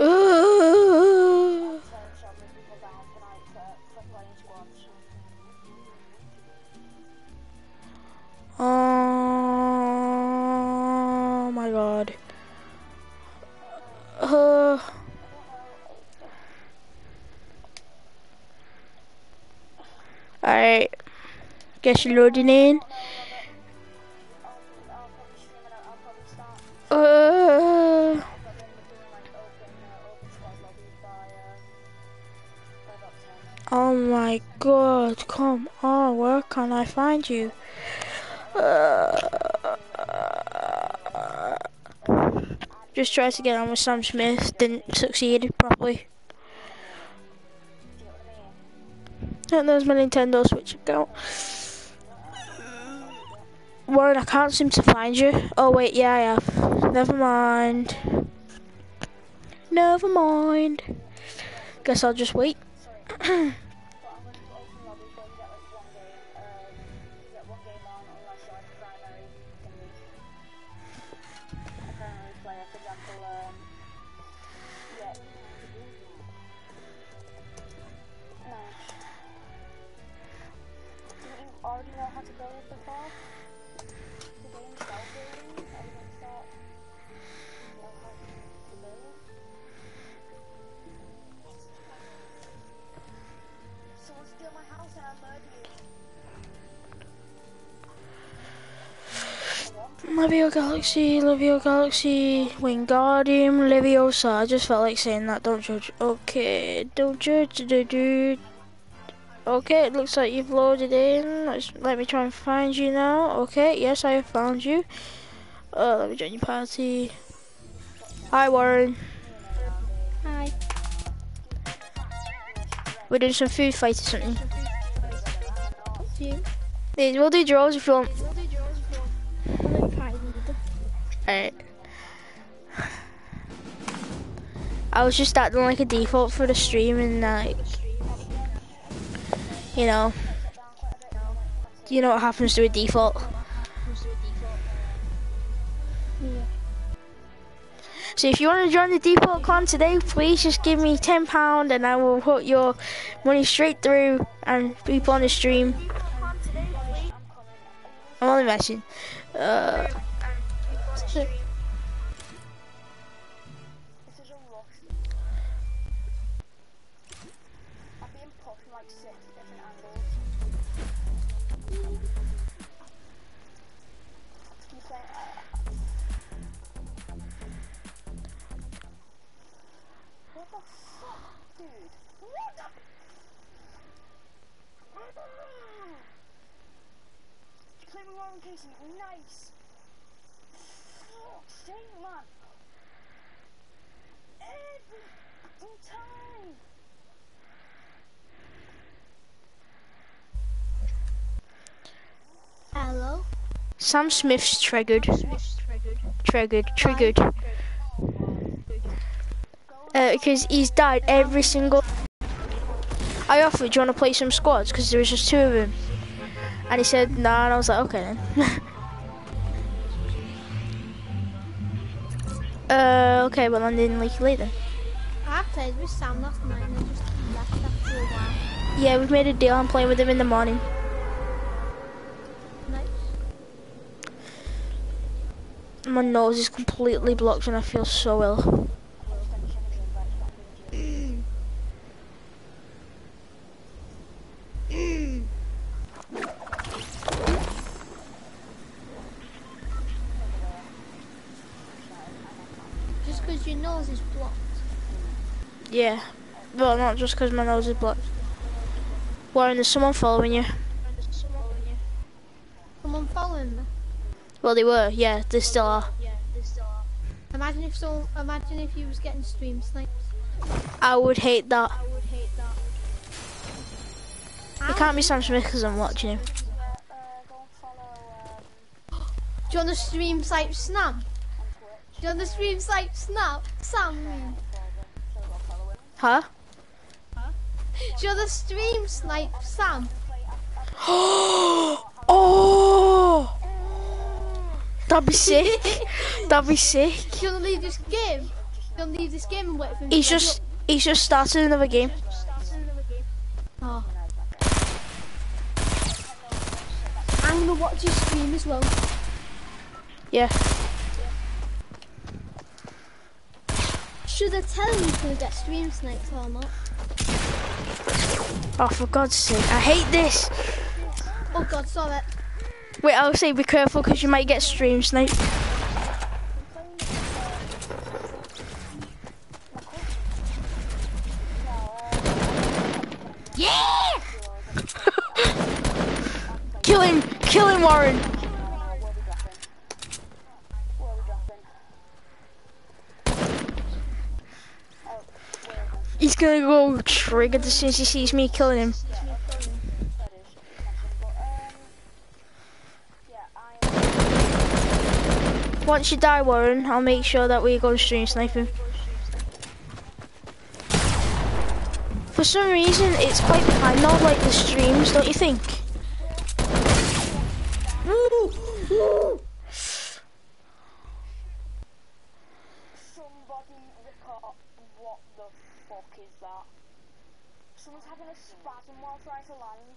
Ooh. Oh my god. Uh, Alright. Guess you're loading in. Uh, oh my god, come on, where can I find you? Uh, just tried to get on with Sam Smith, didn't succeed properly. And there's my Nintendo Switch account. Warren, I can't seem to find you. Oh wait, yeah I have. Never mind. Never mind. Guess I'll just wait. Galaxy, Livio Galaxy, Wingardium, Leviosa. I just felt like saying that. Don't judge. Okay, don't judge, dude. Okay, it looks like you've loaded in. Let's, let me try and find you now. Okay, yes, I have found you. Uh, let me join your party. Hi, Warren. Hi. We're doing some food fight or something. You. Yeah, We'll do draws if you want. Alright. I was just acting like a default for the stream and like, you know, you know what happens to a default. So if you want to join the default clan today, please just give me £10 and I will put your money straight through and people on the stream. I'm only messing. Uh, This is a rush. I'm being pushed like six different angles. Saying, uh, What the fuck, dude? What the? You claim me wrong, Casey. Nice. Fuck's sake, man. Every fucking time. Hello. Sam Smith's triggered. Triggered. Triggered. Uh, because he's died every single. I offered, do you want to play some squads? Because there was just two of them. And he said, nah, and I was like, okay then. uh, okay, well, I'm in Leaky later. I played with Sam last night and I just left after a while. Yeah, we've made a deal. I'm playing with him in the morning. My nose is completely blocked and I feel so ill. Just because your nose is blocked. Yeah. Well, not just because my nose is blocked. Warren, there's someone following you. Someone following me. Well, they were. Yeah, they still are. Yeah, they still are. Imagine if so. Imagine if you was getting stream snipes. I would hate that. It can't be Sam Smith because I'm watching him. Go and follow Do you want the stream snipe snap? Do you want the stream snipe snap? Sam. Huh? Do you want the stream snipe Sam? oh! That'd be sick. That'd be sick. Do you want to leave this game? Do you want to leave this game and wait for him? He's just he's just started another game. Oh. I'm gonna watch his stream as well. Yeah. Should I tell him he's gonna get stream sniped or not? Oh, for God's sake! I hate this. Oh god, sorry. Wait, I'll say be careful because you might get stream sniped. Yeah! kill him! Kill him, Warren! He's gonna go triggered as soon as he sees me killing him. That is mentioned, but um, yeah, I am. Once you die, Warren, I'll make sure that we go stream sniping. For some reason, it's quite behind all like the streams, don't you think? Somebody. What the fuck is that? Someone's having a spasm while trying to land.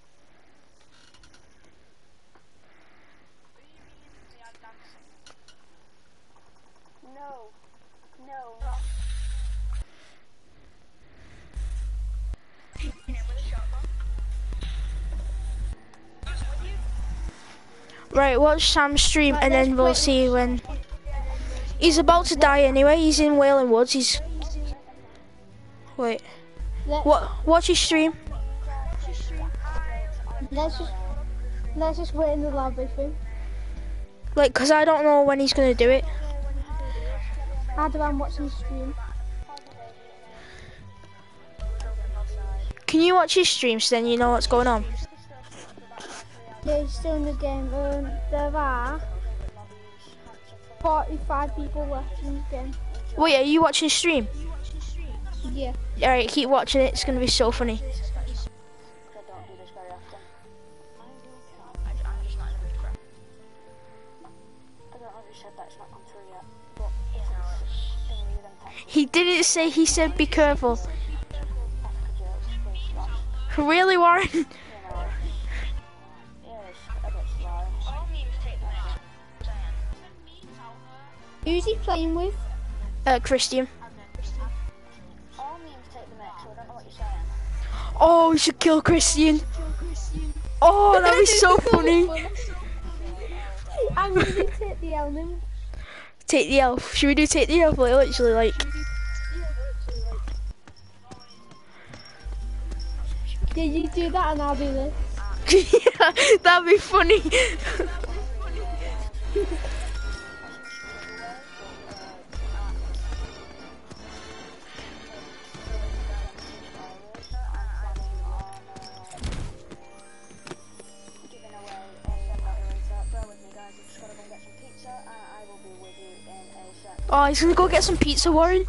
Right, watch Sam's stream and then we'll see when... He's about to die anyway, he's in Wailing Woods, he's... Wait. What? Watch his stream. let's just let's just wait in the lab with him. Like, cause I don't know when he's gonna do it. Adam, I'm watching stream. Can you watch his stream so then you know what's going on? Yeah, he's still in the game. Um, there are 45 people left in the game. Wait, are you watching stream? Yeah. Alright, keep watching it, it's gonna be so funny. He didn't say, he said be careful. Really, not Who's he playing with? Uh, Christian. All memes take the mix, so I don't know what you're saying. Oh, we should kill Christian. Oh, that'd be so funny. I'm gonna take the element. Take the elf. Should we do take the elf? Like, literally, like. Yeah, you do that and I'll do this. yeah, that'd be funny. Oh, he's gonna go get some pizza, Warren.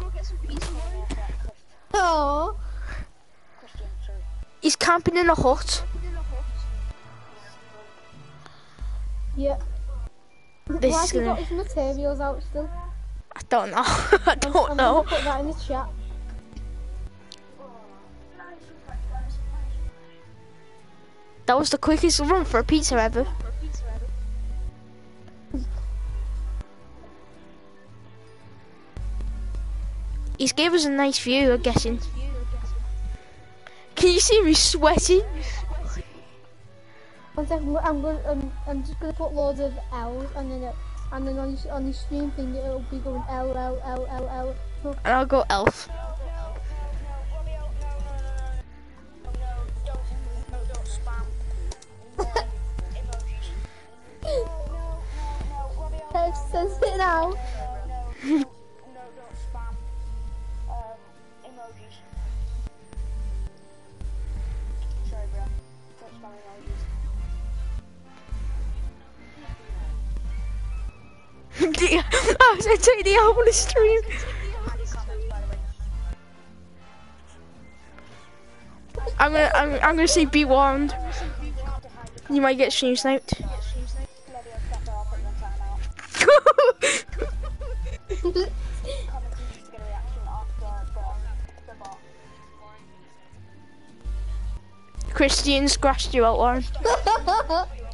Oh. He's camping in a hut. Yeah. This Why is he got his materials out still? I don't know. I I'm don't gonna know. put that in the chat. That was the quickest run for a pizza ever. He's gave us a nice view, I'm guessing. Can you see me sweating? One second, I'm going. I'm, um, I'm just gonna put loads of L's and then it, and then on his on his stream thing it'll be going L L L L L And I'll go elf. I was gonna take the elf on the stream. I'm gonna, I'm, I'm gonna say be warned. You might get stream sniped. Christian scratched you out, Lauren.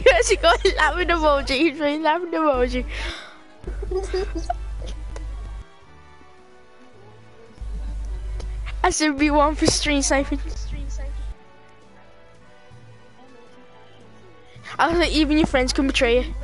hear the stream as you go laughing emoji. He's really laughing emoji. I should be one for stream sniping. I was like, even your friends can betray you.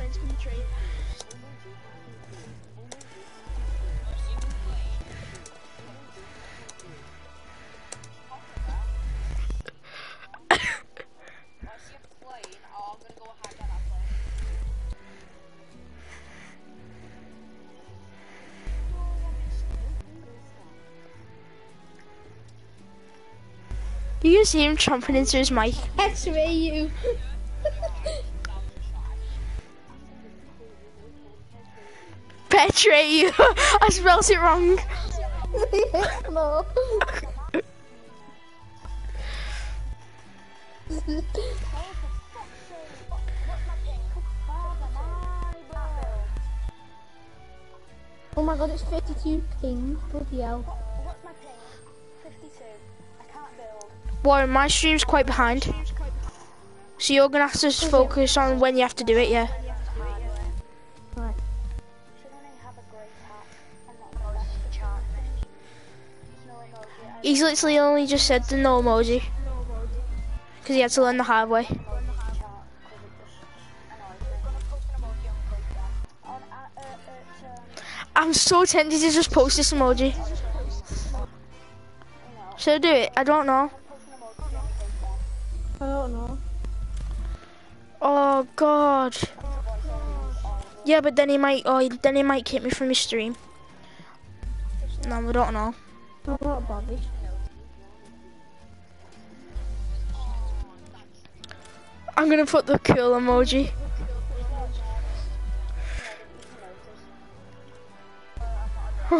You can see him chomping into his mic. X-ray you. Betray you. I spelled it wrong. oh my god, it's 52 ping. Bloody hell. Warren, my stream's quite behind. So you're gonna have to focus on when you have to do it, yeah. He's literally only just said the no emoji. Because he had to learn the hard way. I'm so tempted to just post this emoji. Should I do it? I don't know. God. Yeah, but then he might. Oh, then he might kick me from his stream. No, we don't know. I'm not bothered. I'm gonna put the cool emoji.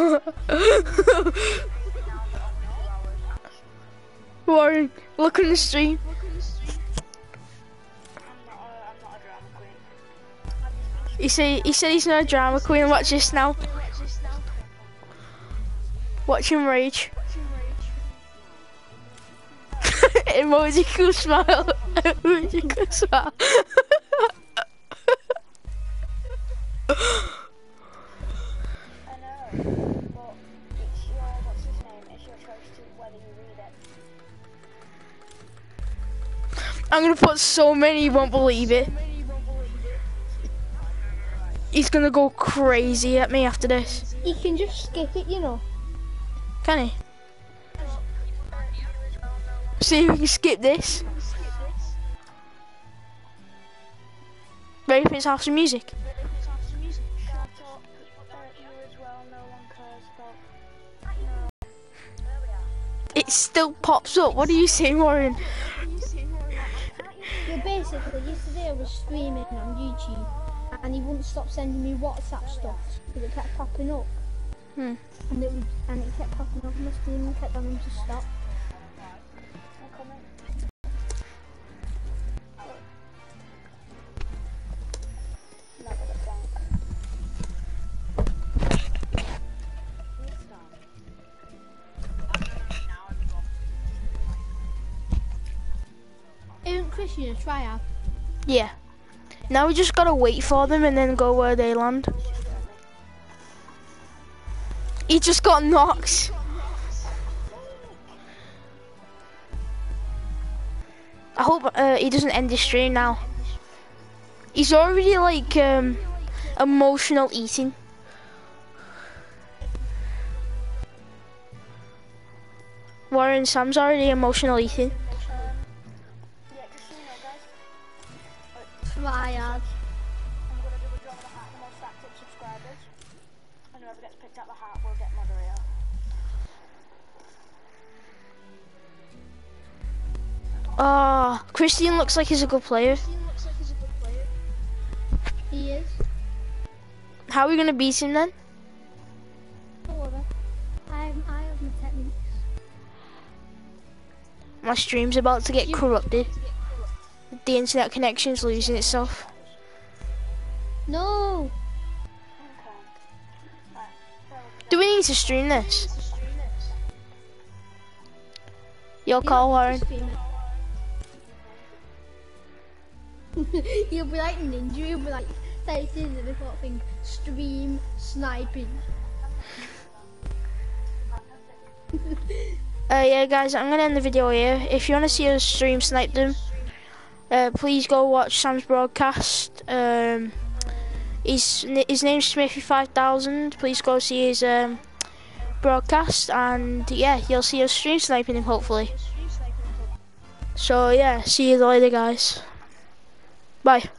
Warren, look on the stream. He say he said he's not a drama queen. Watch this now. Watch him rage. Emoji cool smile. Emoji cool smile. I'm gonna put so many you won't believe it. He's gonna go crazy at me after this. You can just skip it, you know. Can he? See if we can skip this. Ready for his house of music? Shut up, you as well, no one cares about... It still pops up. What are you saying, Warren? Yeah, basically, yesterday I was streaming on YouTube and he wouldn't stop sending me WhatsApp stuff because it kept popping up. Hmm. And it was, and it kept popping up on my screen and kept on him to stop. Now we just gotta wait for them and then go where they land. He just got knocked. I hope uh, he doesn't end his stream now. He's already like um, emotional eating. Warren Sam's already emotional eating. Ah, Christian looks like he's a good player. He is. How are we gonna beat him then? Don't worry. I have, I have my stream's about to get corrupted. The internet connection's losing itself. No! Okay. Right, bear with me. Do we need to stream this? Yo, call Warren. He'll be like ninja, you'll be like in the sort thing, stream sniping. Uh, yeah, guys, I'm gonna end the video here. If you wanna see us stream snipe them, uh, please go watch Sam's broadcast. Um, his his name's Smithy5000. Please go see his um broadcast, and yeah, you'll see us stream sniping him hopefully. So yeah, see you later, guys. Bye.